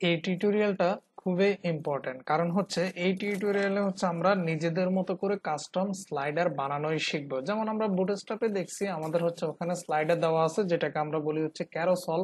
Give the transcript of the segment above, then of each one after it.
এই টিউটোরিয়ালটা খুবই ইম্পর্টেন্ট কারণ হচ্ছে এই টিউটোরিয়ালে হচ্ছে আমরা নিজেদের মতো করে কাস্টম স্লাইডার বানানোই শিখব। যেমন আমরা বুটস্ট্র্যাপে দেখছি, আমাদের হচ্ছে ওখানে স্লাইডার দেওয়া আছে, যেটাকে আমরা বলি হচ্ছে ক্যারোসল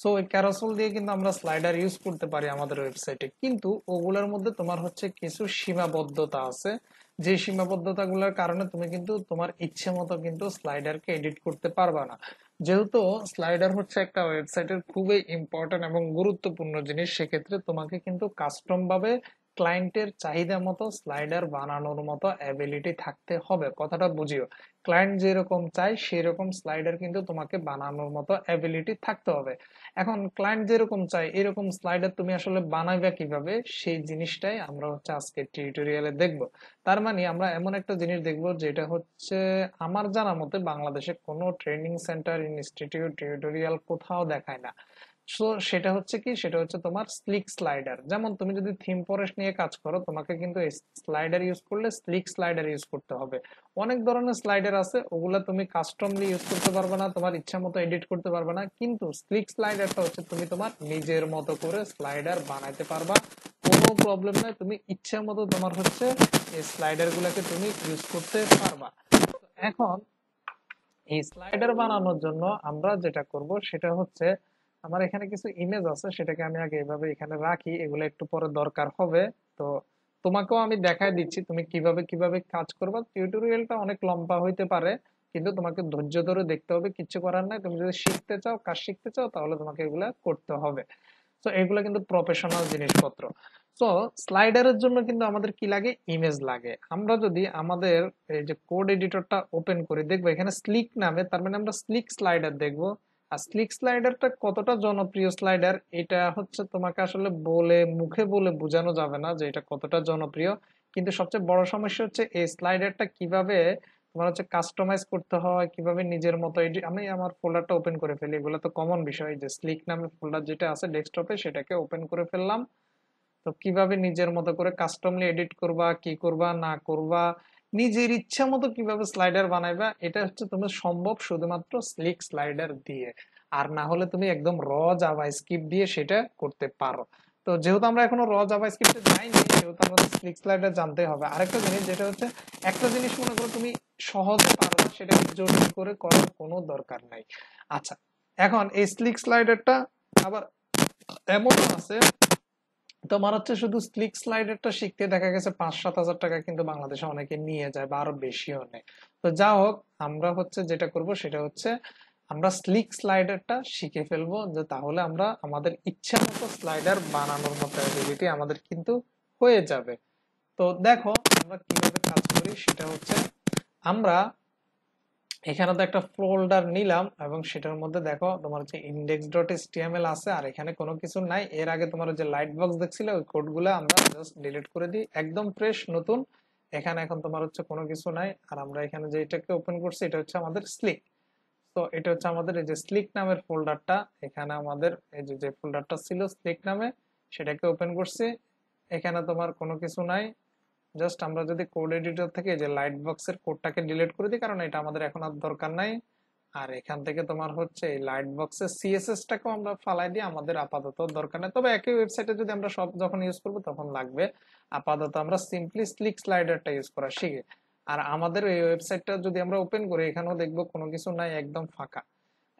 সো ওই ক্যারোসল দিয়ে কিন্তু আমরা স্লাইডার ইউজ করতে পারি আমাদের ওয়েবসাইটে কিন্তু ওগুলোর মধ্যে তোমার হচ্ছে কিছু সীমাবদ্ধতা আছে। যে সীমাবদ্ধতাগুলোর কারণে তুমি কিন্তু তোমার ইচ্ছে মতো কিন্তু স্লাইডারকে এডিট করতে পারবা না। যেহেতু স্লাইডার হচ্ছে একটা ওয়েবসাইটের খুবই ইম্পর্টেন্ট এবং গুরুত্বপূর্ণ জিনিস, সেক্ষেত্রে তোমাকে কিন্তু কাস্টম ভাবে ক্লায়েন্টের চাহিদা মতো স্লাইডার বানানোর মতো অ্যাবিলিটি থাকতে হবে। কথাটা বুঝিও। ক্লায়েন্ট যেরকম চাই সেরকম স্লাইডার কিন্তু তোমাকে বানানোর মতো অ্যাবিলিটি থাকতে হবে। এখন ক্লায়েন্ট যেরকম চাই এরকম স্লাইডার তুমি আসলে বানাইবা কীভাবে, সেই জিনিসটাই আমরা হচ্ছে আজকে টিউটোরিয়ালে দেখব। তার মানে আমরা এমন একটা জিনিস দেখব যেটা হচ্ছে আমার জানা মতে বাংলাদেশে কোনো ট্রেনিং সেন্টার ইনস্টিটিউট টিউটোরিয়াল কোথাও দেখায় না। সো সেটা হচ্ছে কি? সেটা হচ্ছে তোমার স্লিক স্লাইডার যেমন তুমি যদি থিম ফরেস্ট নিয়ে কাজ করো, তোমাকে কিন্তু স্লাইডার ইউজ করলে স্লিক স্লাইডার ইউজ করতে হবে। অনেক ধরনের স্লাইডার আছে, ওগুলা তুমি কাস্টমলি ইউজ করতে পারবে না, তোমার ইচ্ছা মতো এডিট করতে পারবে না। কিন্তু স্লিক স্লাইডারটা হচ্ছে তুমি তোমার নিজের মতো করে স্লাইডার বানাইতে পারবা। কোনো প্রবলেম নাই, তুমি ইচ্ছা মতো তোমার হচ্ছে এই স্লাইডার গুলাকে তুমি ইউজ করতে পারবা। এখন এই স্লাইডার বানানোর জন্য আমরা যেটা করব, সেটা হচ্ছে আমার এখানে কিছু ইমেজ আছে, সেটাকে আমি আগে এভাবে এখানে রাখি, এগুলো একটু পরে দরকার হবে। তো তোমাকেও আমি দেখাই দিচ্ছি, তুমি কীভাবে কীভাবে কাজ করবা। টিউটোরিয়ালটা অনেক লম্বা হইতে পারে, কিন্তু তোমাকে ধৈর্য ধরে দেখতে হবে কিছু করার নাই। তুমি যদি শিখতে চাও, কাজ শিখতে চাও, তাহলে তোমাকে এগুলা করতে হবে। তো এগুলো কিন্তু প্রফেশনাল জিনিসপত্র। তো স্লাইডারের জন্য কিন্তু আমাদের কি লাগে? ইমেজ লাগে। আমরা যদি আমাদের এই যে কোড এডিটরটা ওপেন করি, দেখব এখানে স্লিক নামে, তার মানে আমরা স্লিক স্লাইডার দেখব। আর স্লিক স্লাইডারটা কতটা জনপ্রিয় স্লাইডার এটা হচ্ছে তোমাকে আসলে বলে, মুখে বলে বোঝানো যাবে না যে এটা কতটা জনপ্রিয়। কিন্তু সবচেয়ে বড় সমস্যা হচ্ছে এই স্লাইডারটা কীভাবে তোমার হচ্ছে কাস্টমাইজ করতে হয়, কীভাবে নিজের মতো আমি আমার ফোল্ডারটা ওপেন করে ফেলি, এগুলো তো কমন বিষয়। যে স্লিক নামে ফোল্ডার যেটা আছে ডেস্কটপে সেটাকে ওপেন করে ফেললাম। তো কীভাবে নিজের মতো করে কাস্টমলি এডিট করবা, কি করবা, না করবা নিজের ইচ্ছা মতো কীভাবে স্লাইডার বানাইবা, এটা হচ্ছে তুমি সম্ভব শুধুমাত্র স্লিক স্লাইডার দিয়ে। আর না হলে তুমি একদম র জাভা স্ক্রিপ্ট দিয়ে সেটা করতে পারো। তো যেহেতু আমরা এখনও র জাভা স্ক্রিপ্টে যাইনি, সেহেতু আমাদের স্লিক স্লাইডার জানতে হবে। আরেকটা জিনিস যেটা হচ্ছে, একটা জিনিস মনে করো তুমি সহজে পারো সেটা জোর করে করার কোনো দরকার নাই। আচ্ছা এখন এই স্লিক স্লাইডারটা আবার এমন আছে তোমার হচ্ছে শুধু স্লিক স্লাইডারটা শিখতে দেখা গেছে পাঁচ সাত হাজার টাকা কিন্তু বাংলাদেশে অনেকে নিয়ে যায় বা আরও বেশিও নেয়। তো যা হোক, আমরা হচ্ছে যেটা করব সেটা হচ্ছে আমরা স্লিক স্লাইডারটা শিখে ফেলব যে তাহলে আমরা আমাদের ইচ্ছা মতো স্লাইডার বানানোর মতো অ্যাবিলিটি আমাদের কিন্তু হয়ে যাবে। তো দেখো আমরা কীভাবে কাজ করি সেটা হচ্ছে আমরা এখানে তো একটা ফোল্ডার নিলাম এবং সেটার মধ্যে দেখো তোমার যে ইন্ডেক্স ডট এসটিএমএল আছে আর এখানে কোনো কিছু নাই। এর আগে তোমার যে লাইট বক্স দেখছিলে, ওই কোডগুলো আমরা জাস্ট ডিলিট করে দিই। একদম ফ্রেশ নতুন। এখানে এখন তোমার হচ্ছে কোনো কিছু নাই। আর আমরা এখানে যে এটাকে ওপেন করছি, এটা হচ্ছে আমাদের স্লিক তো এটা হচ্ছে আমাদের এই যে স্লিক নামের ফোল্ডারটা এখানে আমাদের এই যে যে ফোল্ডারটা ছিল স্লিক নামে, সেটাকে ওপেন করছি। এখানে তোমার কোনো কিছু নাই। জাস্ট আমরা যদি কোড এডিটর থেকে যে লাইট বক্সের কোডটাকে ডিলিট করে দিই, কারণ এটা আমাদের এখন আর দরকার নাই। আর এখান থেকে তোমার হচ্ছে এই লাইট বক্সের সিএসএস টাকেও আমরা ফালাই দিই, আমাদের আপাতত দরকার নেই। তবে একই ওয়েবসাইটে যদি আমরা সব যখন ইউজ করব, তখন লাগবে। আপাতত আমরা সিম্পলি স্লিক স্লাইডারটা ইউজ করা শিখি। আর আমাদের এই ওয়েবসাইটটা যদি আমরা ওপেন করি, এখানেও দেখব কোনো কিছু নাই, একদম ফাঁকা।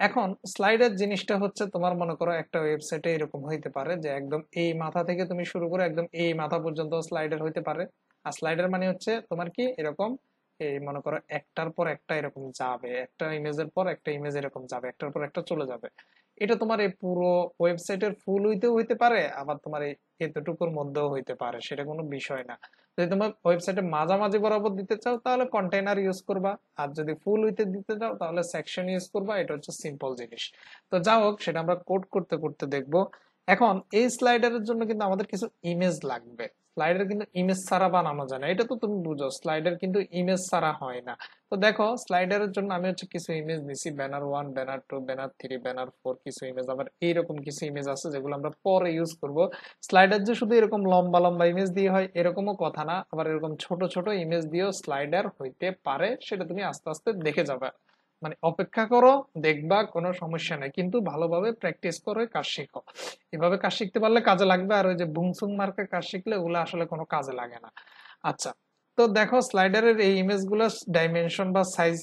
এখন স্লাইডার জিনিসটা হচ্ছে তোমার মনে করো একটা ওয়েবসাইটে এরকম হইতে পারে যে একদম এই মাথা থেকে তুমি শুরু করে একদম এই মাথা পর্যন্ত স্লাইডার হইতে পারে। আর স্লাইডার মানে হচ্ছে তোমার কি এরকম এই মনে করো একটার পর একটা এরকম যাবে, একটা ইমেজের পর একটা ইমেজ এরকম যাবে, একটার পর একটা চলে যাবে। এটা তোমার এই পুরো ওয়েবসাইটের ফুল হইতেও হইতে পারে, আবার তোমার এই এতটুকুর মধ্যেও হইতে পারে, সেটা কোনো বিষয় না। যদি তোমার ওয়েবসাইটে মাঝামাঝি বরাবর দিতে চাও, তাহলে কন্টেনার ইউজ করবা, আর যদি ফুল হইতে দিতে চাও, তাহলে সেকশন ইউজ করবা, এটা হচ্ছে সিম্পল জিনিস। তো যা হোক, সেটা আমরা কোড করতে করতে দেখব। এখন এই স্লাইডারের জন্য কিন্তু আমাদের কিছু ইমেজ লাগবে। স্লাইডার কিন্তু ইমেজ ছাড়া বানানো যায় না। এটা তো তুমি বুঝো স্লাইডার কিন্তু ইমেজ ছাড়া হয় না। তো দেখো স্লাইডারের জন্য আমি হচ্ছে কিছু ইমেজ দিছি banner one banner two banner three banner four কিছু ইমেজ আবার এইরকম কিছু ইমেজ আছে যেগুলো আমরা পরে ইউজ করব। স্লাইডার যে শুধু এরকম লম্বা লম্বা ইমেজ দিয়ে হয়, এরকমও কথা না, আবার এরকম ছোট ছোট ইমেজ দিয়েও স্লাইডার হইতে পারে, সেটা তুমি আস্তে আস্তে দেখে যাবে। মানে অপেক্ষা করো, দেখবা কোনো সমস্যা নেই। কিন্তু ভালোভাবে প্র্যাকটিস করে, কাজ শিখো। এভাবে কাজ শিখতে পারলে কাজে লাগবে, আর ওই যে বুংসুং মার্কের কাজ শিখলে ওগুলো আসলে কোনো কাজে লাগে না। আচ্ছা তো দেখো স্লাইডারের এই ইমেজগুলো ডাইমেনশন বা সাইজ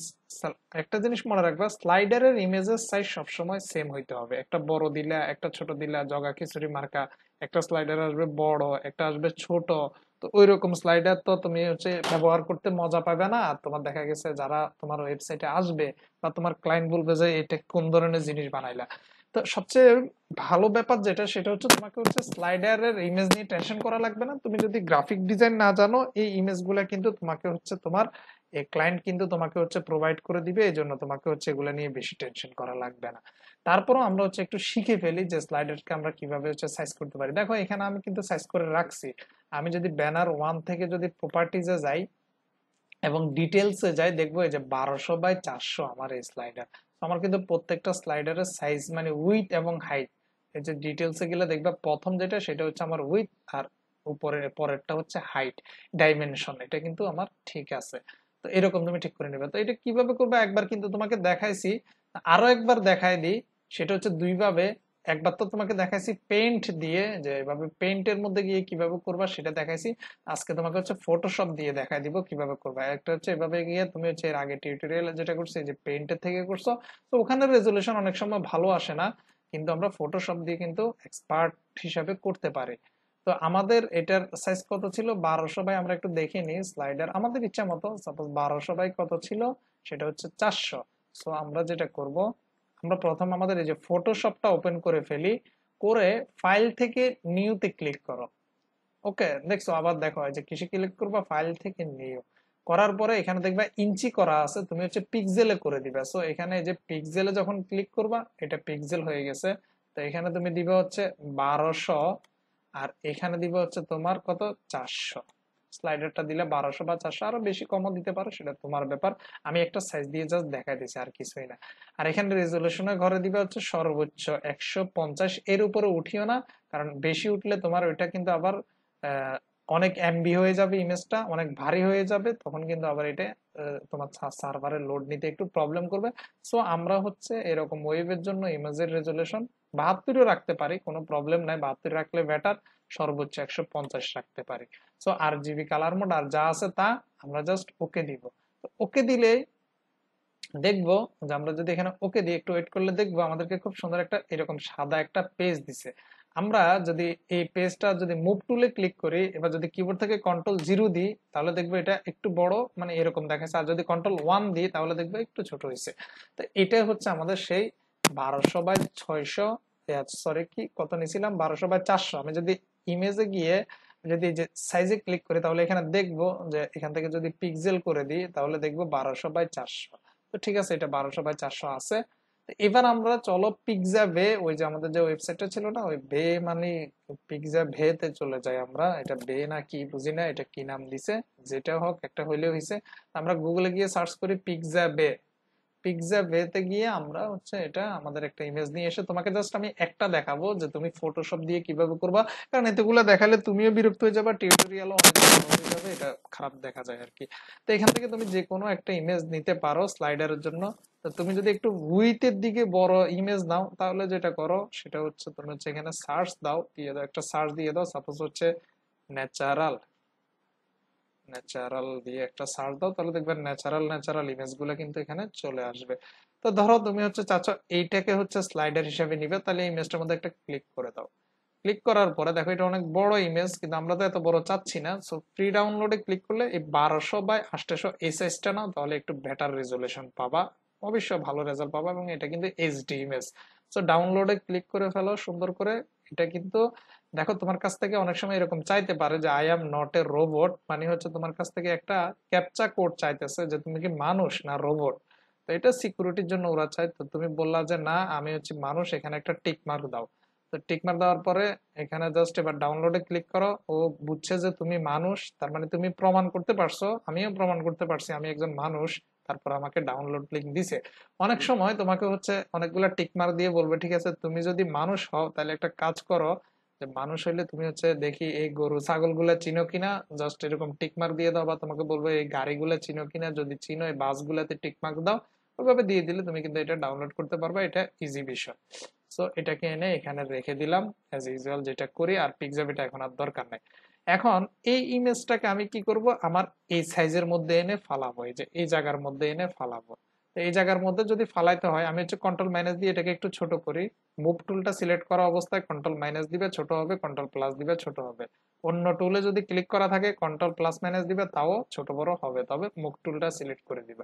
একটা জিনিস মনে রাখবা স্লাইডারের ইমেজের সাইজ সবসময় সেম হইতে হবে। একটা বড় দিলা, একটা ছোট দিলা, জগা খিচুড়ি মার্কা, একটা স্লাইডার আসবে বড়, একটা আসবে ছোট তো ওই রকম স্লাইডার তো তুমি হচ্ছে ব্যবহার করতে মজা পাবে না। তোমার দেখা গেছে যারা তোমার ওয়েবসাইটে আসবে বা তোমার ক্লায়েন্ট বলবে যে, এটা কোন ধরনের জিনিস বানাইলা? তো সবচেয়ে ভালো ব্যাপার যেটা, সেটা হচ্ছে তোমাকে হচ্ছে স্লাইডারের ইমেজ নিয়ে টেনশন করা লাগবে না। তুমি যদি গ্রাফিক ডিজাইন না জানো, এই ইমেজগুলা কিন্তু তোমাকে হচ্ছে তোমার ক্লায়েন্ট কিন্তু তোমাকে হচ্ছে প্রোভাইড করে দিবে। এই জন্য তোমাকে হচ্ছে এগুলো নিয়ে বেশি টেনশন করা লাগবে না। তারপরও আমরা হচ্ছে একটু শিখে ফেলি যে স্লাইডারকে আমরা কীভাবে হচ্ছে সাইজ করতে পারি। দেখো, এখানে আমি কিন্তু সাইজ করে রাখছি। আমি যদি ব্যানার ওয়ান থেকে যদি প্রপার্টিজে যাই এবং ডিটেলসে যাই, দেখব এই যে বারোশো বাই চারশো আমার এই স্লাইডার আমার কিন্তু প্রত্যেকটা স্লাইডারের সাইজ মানে উইথ এবং হাইট এই যে ডিটেলসে গেলে দেখবা প্রথম যেটা, সেটা হচ্ছে আমার উইথ আর উপরের পরেরটা হচ্ছে হাইট ডাইমেনশন এটা কিন্তু আমার ঠিক আছে। তো এরকম তুমি ঠিক করে নেবে। তো এটা কীভাবে করবে? একবার কিন্তু তোমাকে দেখাইছি। আরও একবার দেখাই দিই। সেটা হচ্ছে দুইভাবে। একবার তো তোমাকে দেখাইছি পেইন্ট দিয়ে, যে এভাবে পেইন্টের মধ্যে গিয়ে কীভাবে করবা সেটা দেখাইছি। আজকে তোমাকে হচ্ছে ফটোশপ দিয়ে দেখাই দিব কীভাবে করবা। একটা হচ্ছে এভাবে গিয়ে তুমি হচ্ছে এর আগে টিউটোরিয়াল যেটা করছ যে পেইন্টের থেকে করছ, তো ওখানে রেজলিউশন অনেক সময় ভালো আসে না, কিন্তু আমরা ফটোশপ দিয়ে কিন্তু এক্সপার্ট হিসাবে করতে পারি। তো আমাদের এটার সাইজ কত ছিল? বারোশো বাই আমরা একটু দেখে নিই স্লাইডার আমাদের ইচ্ছা মতো সাপোজ বারোশো বাই কত ছিল? সেটা হচ্ছে চারশো। সো আমরা যেটা করব আমরা প্রথম আমাদের এই যে ফটোশপটা ওপেন করে ফেলি, করে ফাইল থেকে নিউতে ক্লিক করো। ওকে দেখছ, আবার দেখো যে কিসে ক্লিক করবা? ফাইল থেকে নিউ করার পরে এখানে দেখবা ইঞ্চি করা আছে, তুমি হচ্ছে পিক্সেলে করে দিবা। সো এখানে যে পিক্সেলে যখন ক্লিক করবা, এটা পিক্সেল হয়ে গেছে। তো এখানে তুমি দিবে হচ্ছে বারোশো, আর এখানে দিবে হচ্ছে তোমার কত? চারশো। স্লাইডারটা দিলে বারোশো বা চারশো আরও বেশি কমও দিতে পারো, সেটা তোমার ব্যাপার। আমি একটা সাইজ দিয়ে জাস্ট দেখাই দিচ্ছি আর কিছুই না। আর এখানে রেজলিউশনের ঘরে দিবে হচ্ছে সর্বোচ্চ একশো পঞ্চাশ। এর উপরে উঠিও না, কারণ বেশি উঠলে তোমার ওইটা কিন্তু আবার অনেক এমবি হয়ে যাবে ইমেজটা অনেক ভারী হয়ে যাবে, তখন কিন্তু আবার এটা তোমার সার্ভারে লোড নিতে একটু প্রবলেম করবে। সো আমরা হচ্ছে এরকম ওয়েবের জন্য ইমেজের রেজলিউশন বাহাত্তরও রাখতে পারি, কোনো প্রবলেম নাই। বাহাত্তর রাখলে বেটার সর্বোচ্চ একশো পঞ্চাশ রাখতে পারি। So R G B colour mode আর যা আছে তা আমরা জাস্ট ওকে দিব। ওকে দিলে দেখব যে আমরা যদি এখানে ওকে দিয়ে একটু ওয়েট করলে দেখব আমাদেরকে খুব সুন্দর একটা এরকম সাদা একটা পেজ দিছে। আমরা যদি এই পেজটা যদি মুভ টুলে ক্লিক করি, এবার যদি কিবোর্ড থেকে কন্ট্রোল জিরো দিই, তাহলে দেখব এটা একটু বড় মানে এরকম দেখাচ্ছে। আর যদি কন্ট্রোল ওয়ান দিই, তাহলে দেখব একটু ছোট হয়েছে তো এটাই হচ্ছে আমাদের সেই বারোশো বাই ছয়শো সরি কি? কত নিয়েছিলাম বারোশো বাই চারশো। আমি যদি ইমেজে গিয়ে যদি যে সাইজে ক্লিক করি, তাহলে এখানে দেখব যে এখান থেকে যদি পিক্সেল করে দিই, তাহলে দেখব বারোশো বাই চারশো। তো ঠিক আছে, এটা বারোশো বাই চারশো আছে। এবার আমরা চলো পিকজা ভে ওই যে আমাদের যে ওয়েবসাইটটা ছিল না, ওই বে মানে পিকজা ভেতে চলে যাই আমরা। এটা বে না কি বুঝি না, এটা কি নাম দিছে? যেটা হোক, একটা হইলেও হয়েছে আমরা গুগলে গিয়ে সার্চ করি পিকজা বে পিকজা ভেতে গিয়ে আমরা হচ্ছে এটা আমাদের একটা ইমেজ নিয়ে এসে তোমাকে জাস্ট আমি একটা দেখাবো যে তুমি ফটোশপ দিয়ে কীভাবে করবা। কারণ এতগুলো দেখালে তুমিও বিরক্ত হয়ে যাবে টিউটোরিয়ালও অনেক হয়ে যাবে, এটা খারাপ দেখা যায় আর কি তো এখান থেকে তুমি যে কোনো একটা ইমেজ নিতে পারো স্লাইডারের জন্য। তো তুমি যদি একটু উইথের দিকে বড় ইমেজ নাও, তাহলে যেটা করো, সেটা হচ্ছে তুমি হচ্ছে এখানে সার্চ দাও, দিয়ে দাও, একটা সার্চ দিয়ে দাও। সাপোজ হচ্ছে ন্যাচারাল ন্যাচারাল দিয়ে একটা সার্চ দাও, তাহলে দেখবেন ন্যাচারাল ন্যাচারাল ইমেজগুলো কিন্তু এখানে চলে আসবে। তো ধরো তুমি হচ্ছে চাচ্ছ এইটাকে হচ্ছে স্লাইডার হিসেবে নিবে, তাহলে ইমেজটার মধ্যে একটা ক্লিক করে দাও। ক্লিক করার পরে দেখো এটা অনেক বড় ইমেজ কিন্তু আমরা তো এত বড় চাচ্ছি না। সো ফ্রি ডাউনলোডে ক্লিক করলে এই বারোশো বাই আটশো এই সাইজটা নাও, তাহলে একটু বেটার রেজলিউশন পাবা। অবশ্যই ভালো রেজাল্ট পাবা এবং এটা কিন্তু এইচডি ইমেজ সো ডাউনলোডে ক্লিক করে ফেলো, সুন্দর করে। এটা কিন্তু দেখো তোমার কাছ থেকে অনেক সময় এরকম চাইতে পারে যে I am not a robot মানে হচ্ছে তোমার কাছ থেকে একটা ক্যাপচা কোড চাইতেছে যে তুমি কি মানুষ না রোবট তো এটা সিকিউরিটির জন্য ওরা চাই তো তুমি বললা যে না আমি হচ্ছে মানুষ এখানে একটা টিক মার্ক দাও। তো টিক মার্ক দেওয়ার পরে এখানে জাস্ট এবার ডাউনলোডে ক্লিক করো। ও বুঝছে যে তুমি মানুষ তার মানে তুমি প্রমাণ করতে পারছ আমিও প্রমাণ করতে পারছি আমি একজন মানুষ তারপর আমাকে ডাউনলোড লিঙ্ক দিছে। অনেক সময় তোমাকে হচ্ছে অনেকগুলা টিক মার্ক দিয়ে বলবে ঠিক আছে তুমি যদি মানুষ হও তাহলে একটা কাজ করো যে মানুষ হইলে তুমি হচ্ছে দেখি এই গরু ছাগলগুলা চিনো কিনা জাস্ট এরকম টিকমার্ক দিয়ে দাও বা তোমাকে বলব এই গাড়িগুলা চিনো কিনা, যদি চিনো এই বাস গুলাতে টিকমার্ক দাও, ওইভাবে দিয়ে দিলে তুমি কিন্তু এটা ডাউনলোড করতে পারবে, এটা ইজি বিষয়। সো এটাকে এনে এখানে রেখে দিলাম অ্যাজ ইউজুয়াল যেটা করি, আর পিকজাব এটা এখন আর দরকার নাই। এখন এই ইমেজটাকে আমি কি করব? আমার এই সাইজের মধ্যে এনে ফালাবো, এই যে এই জায়গার মধ্যে এনে ফালাবো। তো এই জায়গার মধ্যে যদি ফালাইতে হয়, আমি হচ্ছে কন্ট্রোল মাইনাস দিয়ে এটাকে একটু ছোট করি। মুভ টুলটা সিলেক্ট করা অবস্থায় কন্ট্রোল মাইনাস দিবে, ছোট হবে কন্ট্রোল প্লাস দিবে, ছোট হবে। অন্য টুলে যদি ক্লিক করা থাকে কন্ট্রোল প্লাস মাইনাস দিবে, তাও ছোট বড় হবে। তবে মুভ টুলটা সিলেক্ট করে দিবে।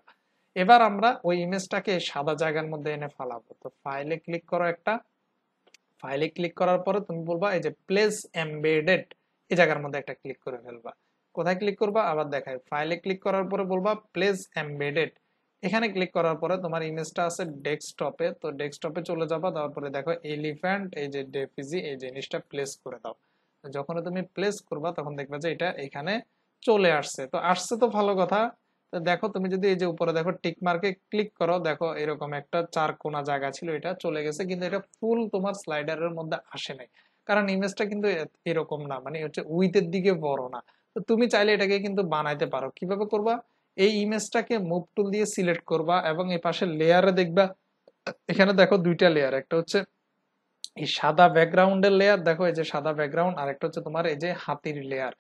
এবার আমরা ওই ইমেজটাকে সাদা জায়গার মধ্যে এনে ফালাবো। তো ফাইলে ক্লিক করো একটা। ফাইলে ক্লিক করার পরে তুমি বলবা, এই যে প্লেস এমবেডেড এই জায়গার মধ্যে একটা ক্লিক করে ফেলবা। কোথায় ক্লিক করবা? আবার দেখায়। ফাইলে ক্লিক করার পরে বলবা প্লেস এমবেডেড এখানে ক্লিক করার পরে তোমার ইমেজটা আছে ডেস্কটপে তো ডেস্কটপে চলে যাবা, তারপরে দেখো এলিফ্যান্ট এই যে ডেফিজি এই জিনিসটা প্লেস করে দাও। যখন তুমি প্লেস করবা, তখন দেখবা যে এটা এখানে চলে আসছে। তো আসছে তো ভালো কথা। দেখো তুমি যদি এই যে উপরে দেখো টিক মার্কে ক্লিক করো, দেখো এরকম একটা চার কোনা জায়গা ছিল, এটা চলে গেছে, কিন্তু এটা ফুল তোমার স্লাইডারের মধ্যে আসে নাই। কারণ ইমেজটা কিন্তু এরকম না মানে হচ্ছে উইথের দিকে বড় না। তো তুমি চাইলে এটাকে কিন্তু বানাইতে পারো। কীভাবে করবা? এই ইমেজটাকে মুভ টুল দিয়ে সিলেক্ট করবা এবং এই পাশে লেয়ারে দেখবা, এখানে দেখো দুইটা লেয়ার একটা হচ্ছে এই সাদা ব্যাকগ্রাউন্ডের লেয়ার দেখো এই যে সাদা ব্যাকগ্রাউন্ড আর একটা হচ্ছে তোমার এই যে হাতির লেয়ার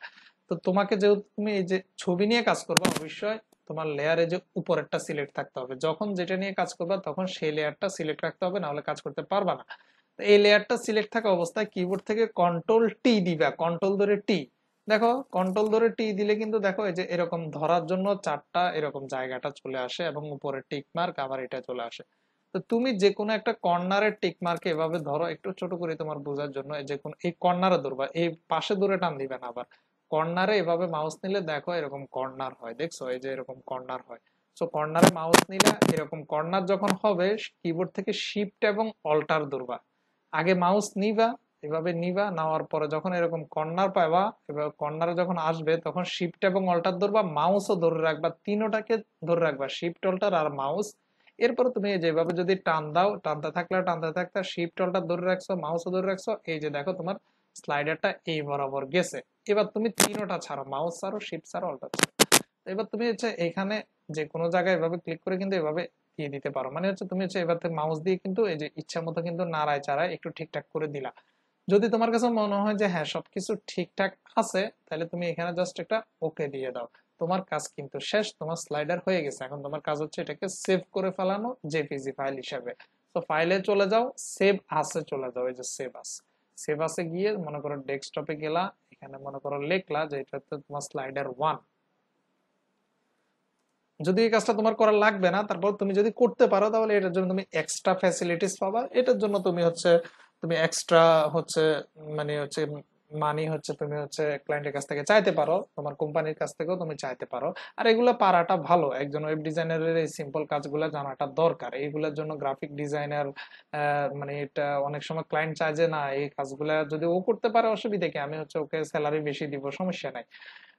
তো তোমাকে যেহেতু তুমি এই যে ছবি নিয়ে কাজ করবা, অবশ্যই তোমার লেয়ারে যে উপরেরটা সিলেক্ট থাকতে হবে। যখন যেটা নিয়ে কাজ করবা, তখন সেই লেয়ারটা সিলেক্ট রাখতে হবে, নাহলে কাজ করতে পারবা না। এই লেয়ারটা সিলেক্ট থাকা অবস্থায় কিবোর্ড থেকে কন্ট্রোল টি দিবা কন্ট্রোল ধরে টি দেখো কন্ট্রোল ধরে টি দিলে কিন্তু দেখো এই যে এরকম ধরার জন্য চারটা এরকম জায়গাটা চলে আসে এবং উপরে টিক মার্ক আবার এটা চলে আসে। তো তুমি যে কোনো একটা কর্নারের টিক মার্কে এভাবে ধরো, একটু ছোট করে তোমার বোঝার জন্য যে কোনো এই কর্নারে ধরবা, এই পাশে দূরে টান দিবে না আবার। কর্নারে এভাবে মাউস নিলে দেখো এরকম কর্নার হয়, দেখছ? এই যে এরকম কর্নার হয়। সো কর্নারে মাউস নিলে এরকম কর্নার যখন হবে কিবোর্ড থেকে শিফট এবং অল্টার ধরবা। আগে মাউস নিবা এভাবে নিবা, নেওয়ার পরে যখন এরকম কর্নার পাইবা, এবার কর্নারে যখন আসবে, তখন শিফট এবং অল্টার ধরবা মাউসও ধরে রাখবা, তিনোটাকে ধরে রাখবা শিফট অল্টার আর মাউস এরপর তুমি যেভাবে যদি টান দাও, টানতে থাকলে, টানতে থাকতে শিফট অল্টার ধরে রাখছো মাউসও ধরে রাখছো, এই যে দেখো তোমার স্লাইডারটা এই বরাবর গেছে। এবার তুমি তিনোটা ছাড়ো মাউস ছাড়ো শিফট ছাড়ো অল্টার ছাড়ো। এবার তুমি হচ্ছে এখানে যে কোনো জায়গায় এভাবে ক্লিক করে কিন্তু এভাবে দিয়ে দিতে পারো। মানে হচ্ছে তুমি হচ্ছে এবার মাউস দিয়ে কিন্তু এই যে ইচ্ছা মতো কিন্তু নাড়ায় চাড়ায় একটু ঠিকঠাক করে দিলা। যদি তোমার কাছে মনে হয় যে হ্যাঁ সবকিছু ঠিকঠাক আছে, তাহলে তুমি এখানে জাস্ট একটা ওকে দিয়ে দাও। তোমার কাজ কিন্তু শেষ, তোমার স্লাইডার হয়ে গেছে। এখন তোমার কাজ হচ্ছে এটাকে সেভ করে ফেলানো জেপিজি ফাইল হিসাবে। তো ফাইলে চলে যাও সেভ আসে চলে যাও, এই যে সেভ আস সেভ আসে গিয়ে মনে করো ডেস্কটপে গেলা, এখানে মনে করো লেখলা যে, এটা হচ্ছে তোমার স্লাইডার ওয়ান যদি এই কাজটা তোমার করা লাগবে না, তারপর তুমি যদি করতে পারো, তাহলে এটার জন্য তুমি এক্সট্রা ফ্যাসিলিটিস পাবা। এটার জন্য তুমি হচ্ছে তুমি এক্সট্রা হচ্ছে মানে হচ্ছে মানি হচ্ছে তুমি হচ্ছে ক্লায়েন্টের কাছ থেকে চাইতে পারো, তোমার কোম্পানির কাছ থেকেও তুমি চাইতে পারো। আর এগুলো পারাটা ভালো, একজন ওয়েব ডিজাইনারের এই সিম্পল কাজগুলো জানাটা দরকার। এইগুলোর জন্য গ্রাফিক ডিজাইনার মানে এটা অনেক সময় ক্লায়েন্ট চায় যে না, এই কাজগুলা যদি ও করতে পারে অসুবিধা কি? আমি হচ্ছে ওকে স্যালারি বেশি দিব, সমস্যা নাই।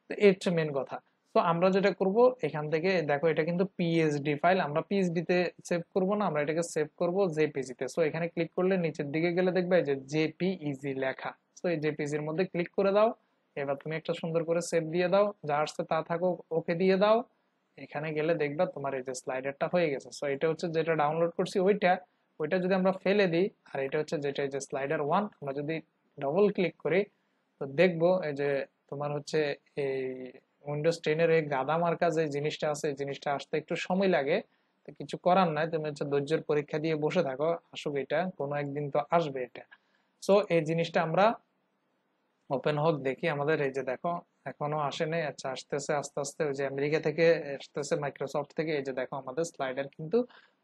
তো হচ্ছে মেন কথা। তো আমরা যেটা করব, এখান থেকে দেখো এটা কিন্তু পিএইচডি ফাইল আমরা পিএইচডি তে সেভ করব না, আমরা এটাকে সেভ করব জেপিজি তে। সো এখানে ক্লিক করলে নিচের দিকে গেলে দেখবে যে জেপিইজি লেখা। তো এই জেপিজির মধ্যে ক্লিক করে দাও। এবার তুমি একটা সুন্দর করে সেভ দিয়ে দাও। যা আসছে তা থাকো, ওকে দিয়ে দাও। এখানে গেলে দেখবা তোমার এই যে স্লাইডারটা হয়ে গেছে। সো এটা হচ্ছে যেটা ডাউনলোড করছি, ওইটা। ওইটা যদি আমরা ফেলে দিই, আর এটা হচ্ছে যেটা এই যে স্লাইডার ওয়ান আমরা যদি ডবল ক্লিক করি, তো দেখব এই যে তোমার হচ্ছে এই উইন্ডোজ টেনের এই গাদা মার্কা যে জিনিসটা আছে, এই জিনিসটা আসতে একটু সময় লাগে। তো কিছু করার নাই, তুমি হচ্ছে ধৈর্যের পরীক্ষা দিয়ে বসে থাকো, আসুক এটা, কোনো একদিন তো আসবে এটা। সো এই জিনিসটা আমরা ওপেন হোক, দেখি আমাদের, এই যে দেখো, এখনও আসে নাই আচ্ছা আসতেছে, আস্তে আস্তে, ওই যে আমেরিকা থেকে আসতেছে মাইক্রোসফট থেকে, এই যে দেখো, আমাদের স্লাইডার কিন্তু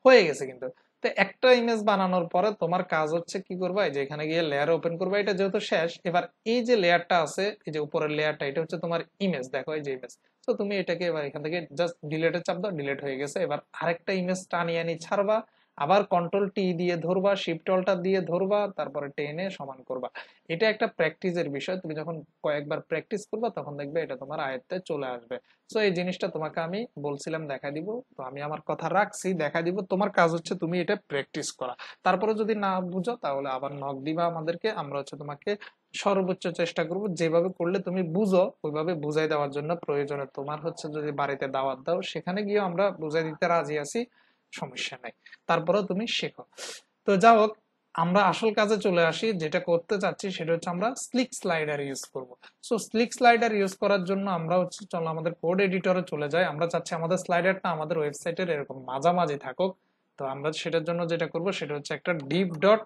হয়ে গেছে কিন্তু। তো একটা ইমেজ বানানোর পরে তোমার কাজ হচ্ছে কি করবা? এই যে এখানে গিয়ে লেয়ার ওপেন করবা, এটা যেহেতু শেষ, এবার এই যে লেয়ারটা আছে, এই যে উপরের লেয়ারটা এটা হচ্ছে তোমার ইমেজ দেখো এই যে ইমেজ তো তুমি এটাকে এবার এখান থেকে জাস্ট ডিলেটে চাপ দাও ডিলেট হয়ে গেছে। এবার আরেকটা ইমেজ টানিয়ে আনি ছাড়বা। আবার কন্ট্রোল টি দিয়ে ধরবা শিফট অল্টার দিয়ে ধরবা, তারপরে টেনে সমান করবা। এটা একটা প্র্যাকটিসের বিষয়। তুমি যখন কয়েকবার প্র্যাকটিস করবা, তখন দেখবে এটা তোমার আয়ত্তে চলে আসবে। সো এই জিনিসটা তোমাকে আমি বলছিলাম, দেখা দিব। তো আমি আমার কথা রাখছি, দেখা দিব। তোমার কাজ হচ্ছে তুমি এটা প্র্যাকটিস করা। তারপরে যদি না বুঝো, তাহলে আবার নক দিবা আমাদেরকে। আমরা হচ্ছে তোমাকে সর্বোচ্চ চেষ্টা করব। যেভাবে করলে তুমি বুঝো, ওইভাবে বুঝাই দেওয়ার জন্য প্রয়োজনে। তোমার হচ্ছে যদি বাড়িতে দাওয়াত দাও, সেখানে গিয়ে আমরা বুঝাই দিতে রাজি আছি। সমস্যা নাই। তারপরেও তুমি শেখো। তো যাই হোক, আমরা আসল কাজে চলে আসি। যেটা করতে চাচ্ছি সেটা হচ্ছে আমরা স্লিক স্লাইডার ইউজ করব। সো স্লিক স্লাইডার ইউজ করার জন্য আমরা হচ্ছে, চলো আমাদের কোড এডিটরে চলে যাই। আমরা চাচ্ছি আমাদের স্লাইডারটা আমাদের ওয়েবসাইটের এরকম মাঝামাঝি থাকুক। তো আমরা সেটার জন্য যেটা করব, সেটা হচ্ছে একটা ডিপ ডট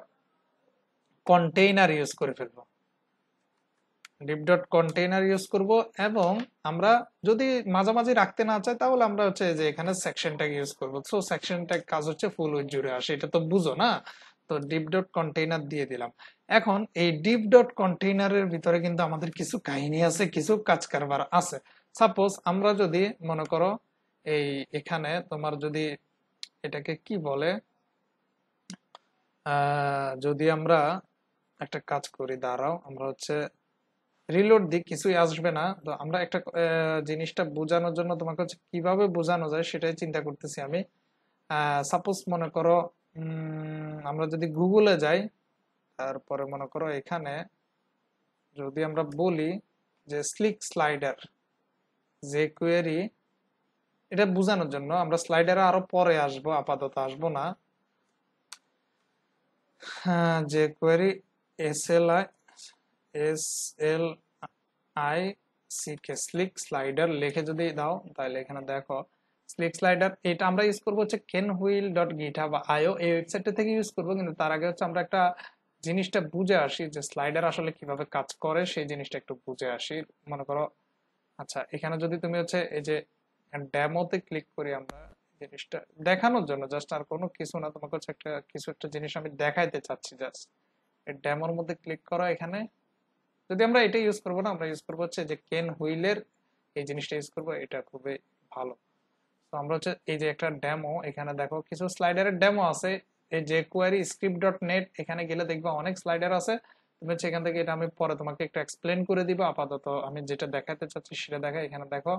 কন্টেইনার ইউজ করে ফেলব। ডিপ ডট কন্টেইনার ইউজ করব এবং আমরা যদি মাঝামাঝি রাখতে না চাই, তাহলে আমরা হচ্ছে যে এখানে সেকশন ইউজ করব। সো সেকশন কাজ হচ্ছে ফুল উইথ জুড়ে আসে, এটা তো বুঝো না? তো ডিপ ডট কন্টেইনার দিয়ে দিলাম। এখন এই ডিপ ডট কন্টেইনারের ভিতরে কিন্তু আমাদের কিছু কাহিনী আছে, কিছু কাজ কারবার আছে। সাপোজ আমরা যদি মনে করো এই এখানে তোমার যদি এটাকে কি বলে? যদি আমরা একটা কাজ করি, দাঁড়াও, আমরা হচ্ছে রিলোড দিক কিছুই আসবে না। তো আমরা একটা জিনিসটা বোঝানোর জন্য তোমাকে হচ্ছে কীভাবে বোঝানো যায় সেটাই চিন্তা করতেছি আমি। সাপোজ মনে করো আমরা যদি গুগলে যাই, তারপরে মনে করো এখানে যদি আমরা বলি যে স্লিক স্লাইডার যে কোয়েরি এটা বোঝানোর জন্য আমরা স্লাইডারে আরও পরে আসব, আপাতত আসব না। যে query S L I S L I C K slick slider লিখে যদি দাও, তাহলে এখানে দেখো স্লিক স্লাইডার এটা আমরা ইউজ করব হচ্ছে কেন হুইল ডট গিটহাব বা আইও এই ওয়েবসাইটটা থেকে ইউজ করব, কিন্তু তার আগে হচ্ছে আমরা একটা জিনিসটা বুঝে আসি যে স্লাইডার আসলে কীভাবে কাজ করে, সেই জিনিসটা একটু বুঝে আসি। মনে করো আচ্ছা এখানে যদি তুমি হচ্ছে এই যে ডেমোতে ক্লিক করি আমরা, জিনিসটা দেখানোর জন্য জাস্ট আর কোনো কিছু না, তোমাকে হচ্ছে একটা, কিছু একটা জিনিস আমি দেখাইতে চাচ্ছি জাস্ট ডেমোর মধ্যে ক্লিক করো এখানে। যদি আমরা এটা ইউজ করব না, আমরা ইউজ করব হচ্ছে যে কেন হুইলের এই জিনিসটা ইউজ করব, এটা খুবই ভালো। তো আমরা হচ্ছে এই যে একটা ডেমো এখানে দেখো কিছু স্লাইডারের ডেমো আছে। এই যে কোয়ারি স্ক্রিপ্ট ডট নেট এখানে গেলে দেখবে অনেক স্লাইডার আছে। তুমি হচ্ছে এখান থেকে এটা আমি পরে তোমাকে একটু এক্সপ্লেন করে দিব। আপাতত আমি যেটা দেখাতে চাচ্ছি সেটা দেখা। এখানে দেখো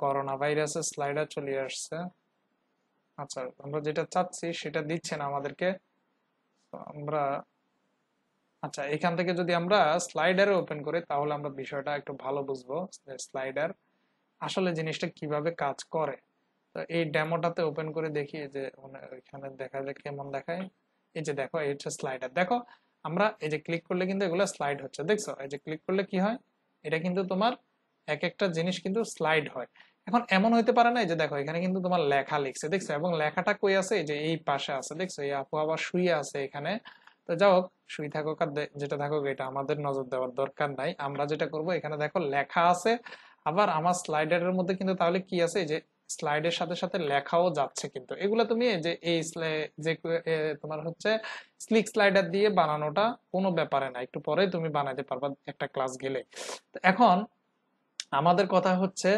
করোনা ভাইরাসের স্লাইডার চলে আসছে। আচ্ছা আমরা যেটা চাচ্ছি সেটা দিচ্ছে না আমাদেরকে। আমরা আচ্ছা এখান থেকে যদি আমরা স্লাইডারে ওপেন করি, তাহলে আমরা বিষয়টা একটু ভালো বুঝব স্লাইডার আসলে জিনিসটা কীভাবে কাজ করে। তো এই ডেমোটাতে ওপেন করে দেখি যে এখানে দেখা যায় কেমন দেখায়। এই যে দেখো, এই হচ্ছে স্লাইডার দেখো, আমরা এই যে ক্লিক করলে কিন্তু এগুলো স্লাইড হচ্ছে, দেখছ? এই যে ক্লিক করলে কি হয়? এটা কিন্তু তোমার এক একটা জিনিস কিন্তু স্লাইড হয়। এখন এমন হইতে পারে না যে দেখো, এখানে কিন্তু তোমার লেখা লিখছে, দেখছ? এবং লেখাটা কই আছে? এই যে এই পাশে আছে, দেখছ? এই আপু আবার শুয়ে আছে এখানে। তো যাই হোক, শুই থাকুক আর যেটা থাকুক, এটা আমাদের নজর দেওয়ার দরকার নাই। আমরা যেটা করব, এখানে দেখো লেখা আছে। আবার আমার স্লাইডারের মধ্যে কিন্তু তাহলে কি আছে? যে স্লাইডের সাথে সাথে লেখাও যাচ্ছে কিন্তু। এগুলো তুমি যে এই যে তোমার হচ্ছে স্লিক স্লাইডার দিয়ে বানানোটা কোনো ব্যাপারে না। একটু পরে তুমি বানাইতে পারবা একটা ক্লাস গেলে। এখন আমাদের কথা হচ্ছে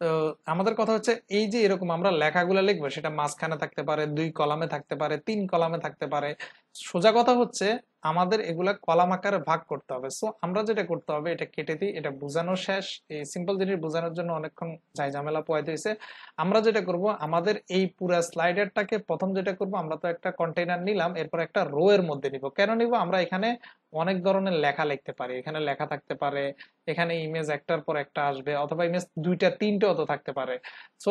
তো আমাদের কথা হচ্ছে এই যে এরকম আমরা লেখাগুলো লিখব, সেটা মাঝখানে থাকতে পারে, দুই কলামে থাকতে পারে, তিন কলামে থাকতে পারে। সোজা কথা হচ্ছে আমাদের এগুলা কলাম আকারে ভাগ করতে হবে। সো আমরা যেটা করতে হবে, এটা কেটে দিই, এটা বোঝানো শেষ। এই সিম্পল জিনিস বোঝানোর জন্য অনেকক্ষণ যাই ঝামেলা পোয়াইতে হয়েছে আমরা যেটা করব, আমাদের এই পুরা স্লাইডারটাকে প্রথম যেটা করব, আমরা তো একটা কন্টেইনার নিলাম, এরপর একটা রো এর মধ্যে নিব। কেন নিব? আমরা এখানে অনেক ধরনের লেখা লিখতে পারি। এখানে লেখা থাকতে পারে, এখানে ইমেজ একটার পর একটা আসবে, অথবা ইমেজ দুইটা, তিনটে অত থাকতে পারে। সো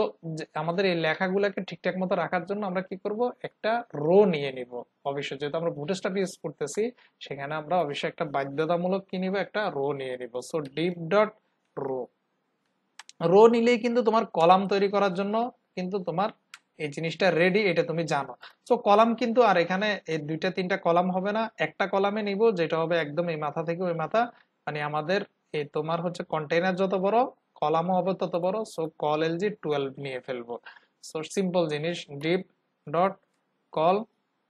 আমাদের এই লেখাগুলোকে ঠিকঠাক মতো রাখার জন্য আমরা কি করব? একটা রো নিয়ে নিব। অবশ্যই যেহেতু আমরা বুটস্ট্র্যাপ ইউজ করতেছি, সেখানে আমরা অবশ্যই একটা বাধ্যতামূলক কি নিব? একটা রো নিয়ে নিব। So div dot row row নিলেই কিন্তু তোমার কলাম তৈরি করার জন্য কিন্তু তোমার এই জিনিসটা রেডি এটা তুমি জানো। সো কলাম কিন্তু আর এখানে এই দুইটা, তিনটা কলাম হবে না। একটা কলামে নিব, যেটা হবে একদম এই মাথা থেকে ওই মাথা। মানে আমাদের এই তোমার হচ্ছে কন্টেইনার যত বড়, কলামও হবে তত বড়। সো কল এলজি টুয়েলভ নিয়ে ফেলব। সো সিম্পল জিনিস div dot col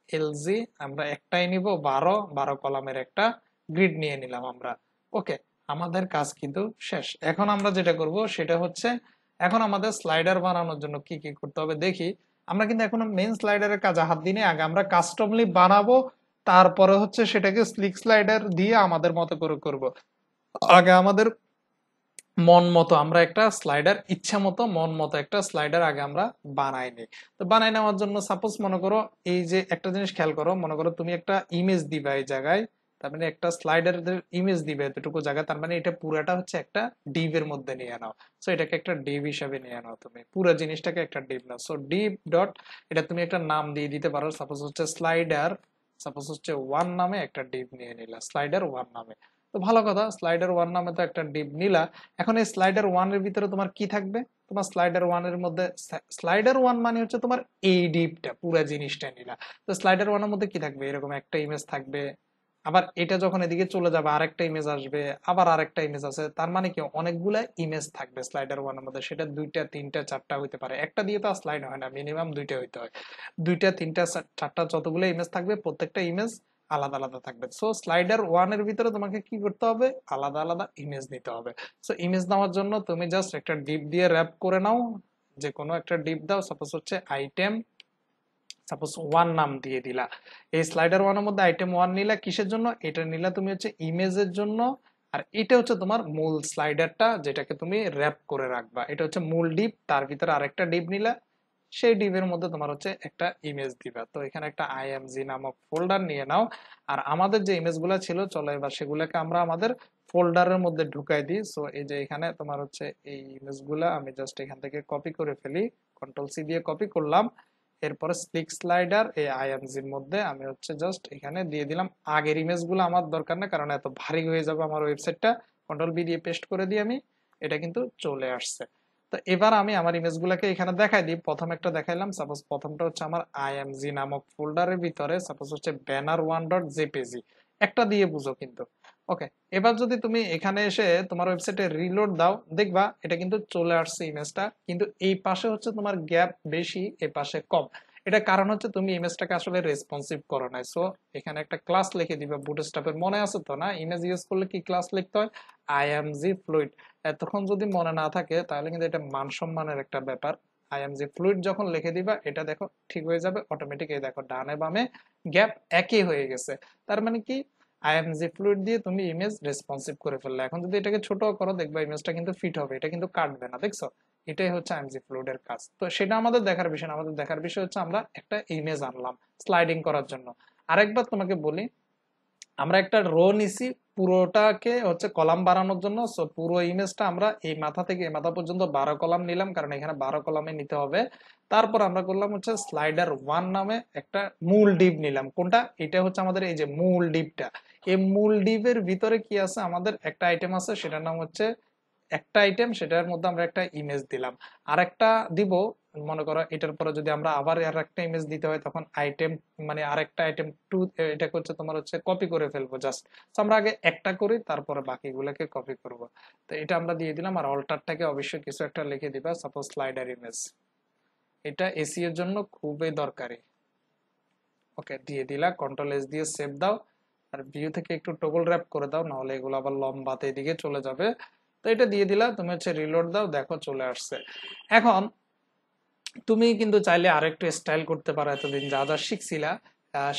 L G আমরা একটাই নিব, বারো বারো কলামের একটা গ্রিড নিয়ে নিলাম আমরা। ওকে, আমাদের কাজ কিন্তু শেষ। এখন আমরা যেটা করব, সেটা হচ্ছে, এখন আমাদের স্লাইডার বানানোর জন্য কি কি করতে হবে দেখি। আমরা কিন্তু এখনও মেন স্লাইডারের কাজে, হাত দিনে আগে আমরা কাস্টমলি বানাবো, তারপরে হচ্ছে সেটাকে স্লিক স্লাইডার দিয়ে আমাদের মতো করে করব। আগে আমাদের মন মতো আমরা একটা স্লাইডার ইচ্ছা মতো মন মতো একটা স্লাইডার আগে আমরা বানাই নিই। তো বানাই নেওয়ার জন্য সাপোজ মনে করো এই যে একটা জিনিস খেয়াল করো, মনে করো তুমি একটা ইমেজ দিবা এই জায়গায়, তার মানে একটা স্লাইডার ইমেজ দিবে এতটুকু জায়গা তার মানে এটা পুরাটা হচ্ছে একটা ডিভ এর মধ্যে নিয়ে নাও। সো এটাকে একটা ডিভ হিসাবে নিয়ে নাও তুমি। পুরো জিনিসটাকে একটা ডিভ নাও। সো ডিভ ডট এটা তুমি একটা নাম দিয়ে দিতে পারো। সাপোজ হচ্ছে স্লাইডার সাপোজ হচ্ছে ওয়ান নামে একটা ডিভ নিয়ে নিলা। স্লাইডার ওয়ান নামে। তো ভালো কথা স্লাইডার ওয়ান নামে তো একটা ডিপ নিলা। এখন এই স্লাইডার ওয়ানের ভিতরে তোমার কি থাকবে? তোমার স্লাইডার ওয়ানের মধ্যে স্লাইডার ওয়ান মানে হচ্ছে তোমার এই ডিপটা, পুরো জিনিসটা নিলা। তো স্লাইডার ওয়ানের মধ্যে কি থাকবে? এরকম একটা ইমেজ থাকবে। আবার এটা যখন এদিকে চলে যাবে, আরেকটা ইমেজ আসবে, আবার আরেকটা ইমেজ আছে। তার মানে কি? অনেকগুলা ইমেজ থাকবে স্লাইডার ওয়ানের মধ্যে। সেটা দুইটা, তিনটা, চারটা হইতে পারে। একটা দিয়ে তো স্লাইড হয় না মিনিমাম দুইটা হইতে হয়। দুইটা, তিনটা চারটা যতগুলো ইমেজ থাকবে, প্রত্যেকটা ইমেজ আলাদা আলাদা থাকবে। সো স্লাইডার ওয়ানের ভিতরে তোমাকে কি করতে হবে? আলাদা আলাদা ইমেজ নিতে হবে। সো ইমেজ নেওয়ার জন্য তুমি জাস্ট একটা ডিপ দিয়ে র্যাপ করে নাও। যে কোনো একটা ডিপ দাও। সাপোজ হচ্ছে আইটেম সাপোজ ওয়ান নাম দিয়ে দিলা। এই স্লাইডার ওয়ানের মধ্যে আইটেম ওয়ান নিলা কিসের জন্য? এটা নিলা তুমি হচ্ছে ইমেজের জন্য। আর এটা হচ্ছে তোমার মূল স্লাইডারটা যেটাকে তুমি র্যাপ করে রাখবা। এটা হচ্ছে মূল ডিপ তার ভিতরে আরেকটা ডিপ নিলা সেই ডিপের মধ্যে তোমার হচ্ছে একটা ইমেজ দিবা। তো এখানে একটা আইএমজি নামক ফোল্ডার নিয়ে নাও। আর আমাদের যে ইমেজগুলো ছিল, চলো এবার সেগুলোকে আমরা আমাদের ফোল্ডারের মধ্যে ঢুকাই দিই। সো এই যে এখানে তোমার হচ্ছে এই ইমেজগুলা আমি জাস্ট এখান থেকে কপি করে ফেলি। কন্ট্রোল সি দিয়ে কপি করলাম। এরপরে স্লিক স্লাইডার এই আইএমজির মধ্যে আমি হচ্ছে জাস্ট এখানে দিয়ে দিলাম। আগের ইমেজগুলো আমার দরকার না কারণ এত ভারী হয়ে যাবে আমার ওয়েবসাইটটা কন্ট্রোল বি দিয়ে পেস্ট করে দিই আমি। এটা কিন্তু চলে আসছে। তো এবার আমি আমার ইমেজগুলোকে এখানে দেখাই দিই। প্রথম একটা দেখাইলাম সাপোজ প্রথমটা হচ্ছে আমার আইএমজি নামক ফোল্ডারের ভিতরে সাপোজ হচ্ছে ব্যানার ওয়ান ডট জেপিজি একটা দিয়ে বুঝো কিন্তু। ওকে, এবার যদি তুমি এখানে এসে তোমার ওয়েবসাইটে রিলোড দাও, দেখবা এটা কিন্তু চলে আসছে ইমেজটা কিন্তু এই পাশে হচ্ছে তোমার গ্যাপ বেশি এই পাশে কম। এটা কারণ হচ্ছে তুমি ইমেজটাকে আসলে রেসপন্সিভ করো নাই। সো এখানে একটা ক্লাস লিখে দিবে বুটস্ট্র্যাপের মনে আছে তো না? ইমেজ ইউজ করলে কি ক্লাস লিখতে হয়? আইএমজি ফ্লুইড এতক্ষণ যদি মনে না থাকে, তাহলে কিন্তু এটা মান সম্মানের একটা ব্যাপার। আইএমজি ফ্লুইড যখন লিখে দিবা, এটা দেখো ঠিক হয়ে যাবে অটোমেটিক এই দেখো, ডানে বামে গ্যাপ একই হয়ে গেছে। তার মানে কি? আইএমজি ফ্লুইড দিয়ে তুমি ইমেজ রেসপন্সিভ করে ফেললে। এখন যদি এটাকে ছোট করো, দেখবা ইমেজটা কিন্তু ফিট হবে, এটা কিন্তু কাটবে না, দেখছ? এটাই হচ্ছে আইএমজি ফ্লুইডের কাজ। তো সেটা আমাদের দেখার বিষয় না, আমাদের দেখার বিষয় হচ্ছে আমরা একটা ইমেজ আনলাম স্লাইডিং করার জন্য। আরেকবার তোমাকে বলি আমরা একটা রো নিছি, পুরোটাকে হচ্ছে কলাম বাড়ানোর জন্য। সো পুরো ইমেজটা আমরা এই মাথা থেকে এই মাথা পর্যন্ত বারো কলাম নিলাম, কারণ এখানে বারো কলামে নিতে হবে। তারপর আমরা করলাম হচ্ছে স্লাইডার ওয়ান নামে একটা মূল ডিপ নিলাম। কোনটা? এটা হচ্ছে আমাদের এই যে মূল ডিপটা এই মূল ডিপের ভিতরে কি আছে? আমাদের একটা আইটেম আছে, সেটার নাম হচ্ছে একটা আইটেম সেটার মধ্যে আমরা একটা ইমেজ দিলাম। আর একটা দিব মনে করো এটার পরে যদি আমরা আবার আর একটা ইমেজ দিতে হয়, তখন আইটেম মানে আরেকটা আইটেম টু এটা হচ্ছে তোমার হচ্ছে কপি করে ফেলব জাস্ট তো আমরা আগে একটা করি, তারপরে বাকিগুলোকে কপি করব। তো এটা আমরা দিয়ে দিলাম, আর অল্টারটাকে অবশ্যই কিছু একটা লিখে দিবা সাপোজ স্লাইডার ইমেজ এটা এসি এর জন্য খুবই দরকারি। ওকে দিয়ে দিলা কন্ট্রোল এস দিয়ে সেভ দাও, আর ভিউ থেকে একটু টগল র্যাপ করে দাও, নাহলে এগুলো আবার লম্বাতে এদিকে চলে যাবে। তো এটা দিয়ে দিলা, তুমি হচ্ছে রিলোড দাও, দেখো চলে আসছে। এখন তুমি কিন্তু চাইলে আরেকটু স্টাইল করতে পারো এতদিন, যা যা শিখছিলা।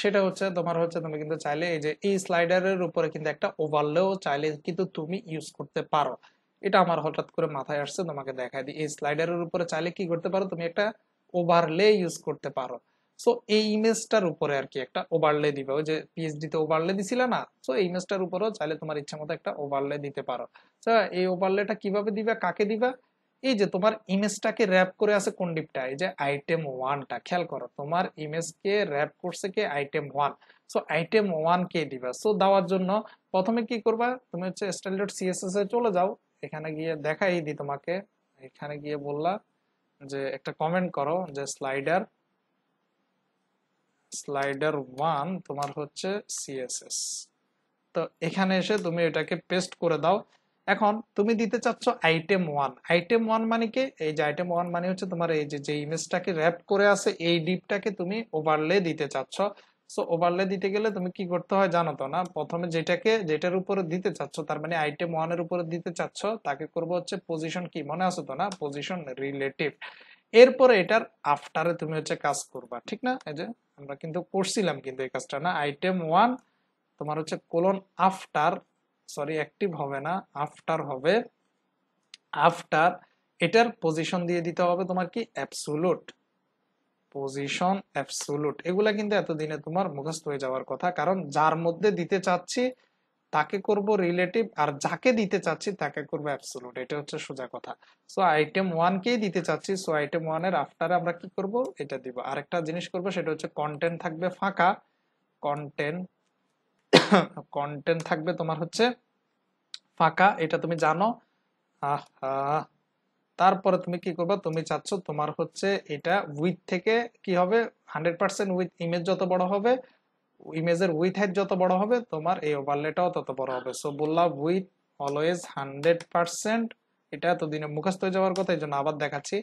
সেটা হচ্ছে, তোমার হচ্ছে তুমি কিন্তু চাইলে এই যে, এই স্লাইডারের উপরে কিন্তু একটা ওভারলেও চাইলে কিন্তু তুমি ইউজ করতে পারো। এটা আমার হঠাৎ করে মাথায় আসছে, তোমাকে দেখাই দিই। এই স্লাইডারের উপরে চাইলে কি করতে পারো? তুমি একটা ওভারলে ইউজ করতে পারো। সো এই ইমেজটার উপরে আর কি একটা ওভারলে দিবে। ওই যে পিএইচডি তে ওভারলে দিছিলে না? সো এই ইমেজটার উপরেও চাইলে তোমার ইচ্ছা মতো একটা ওভারলে দিতে পারো। তো এই ওভারলেটা কীভাবে দিবে? কাকে দিবা? এই যে তোমার ইমেজটাকে র্যাপ করে আছে কোন ডিপটা? এই যে আইটেম ওয়ানটা খেয়াল করো, তোমার ইমেজকে র্যাপ করছে কে? Item one so item one কে দিবা। সো দেওয়ার জন্য প্রথমে কি করবা? তুমি হচ্ছে ডট সিএসএস এ চলে যাও। এখানে গিয়ে দেখাই দিই তোমাকে। এখানে গিয়ে বললা যে, একটা কমেন্ট করো যে স্লাইডার স্লাইডার ওয়ান তোমার হচ্ছে সিএসএস তো এখানে এসে তুমি এটাকে পেস্ট করে দাও। এখন তুমি দিতে চাচ্ছ আইটেম ওয়ান আইটেম ওয়ান মানে কি? এই যে আইটেম ওয়ান মানে হচ্ছে তোমার এই যে যে ইমেজটাকে র্যাপ করে আছে, এই ডিপটাকে তুমি ওভারলে দিতে চাচ্ছ। সো ওভারলে দিতে গেলে তুমি কি করতে হয় জানো তো না? প্রথমে যেটাকে, যেটার উপরে দিতে চাচ্ছ, তার মানে আইটেম ওয়ানের উপরে দিতে চাচ্ছ, তাকে করব হচ্ছে পজিশন কি? মনে আছে তো না? পজিশন রিলেটিভ এরপরে এটার আফটারে তুমি হচ্ছে কাজ করবা, ঠিক না? এই যে, আমরা কিন্তু করছিলাম কিন্তু এই কাজটা না? আইটেম ওয়ান তোমার হচ্ছে কোলন আফটার সরি অ্যাক্টিভ হবে না আফটার হবে। আফটার এটার পজিশন দিয়ে দিতে হবে তোমার কি? অ্যাবসুলুট পজিশন অ্যাবসোলুট এগুলা কিন্তু এতদিনে তোমার মুখস্থ হয়ে যাওয়ার কথা, কারণ যার মধ্যে দিতে চাচ্ছি, তাকে করব রিলেটিভ আর যাকে দিতে চাচ্ছি, তাকে করব অ্যাবসোলুট এটা হচ্ছে সোজা কথা। সো আইটেম ওয়ান কেই দিতে চাচ্ছি সো আইটেম ওয়ানের আফটারে আমরা কি করব? এটা দিব। আরেকটা জিনিস করব, সেটা হচ্ছে কন্টেন্ট থাকবে ফাঁকা। কন্টেন্ট কন্টেন্ট থাকবে তোমার হচ্ছে ফাঁকা, এটা তুমি জানো। তারপরে তুমি কি করবে? তুমি চাচ্ছ তোমার হচ্ছে এটা উইথ থেকে কি হবে? হান্ড্রেড পার্সেন্ট উইথ ইমেজ যত বড় হবে ইমেজের উইথ হাইট যত বড় হবে, তোমার এই ওভারলেটাও তত বড় হবে। সো বললাম উইথ অলওয়েজ হান্ড্রেড পার্সেন্ট এটা এতদিনে মুখস্থ হয়ে যাওয়ার কথা, এই জন্য আবার দেখাচ্ছি।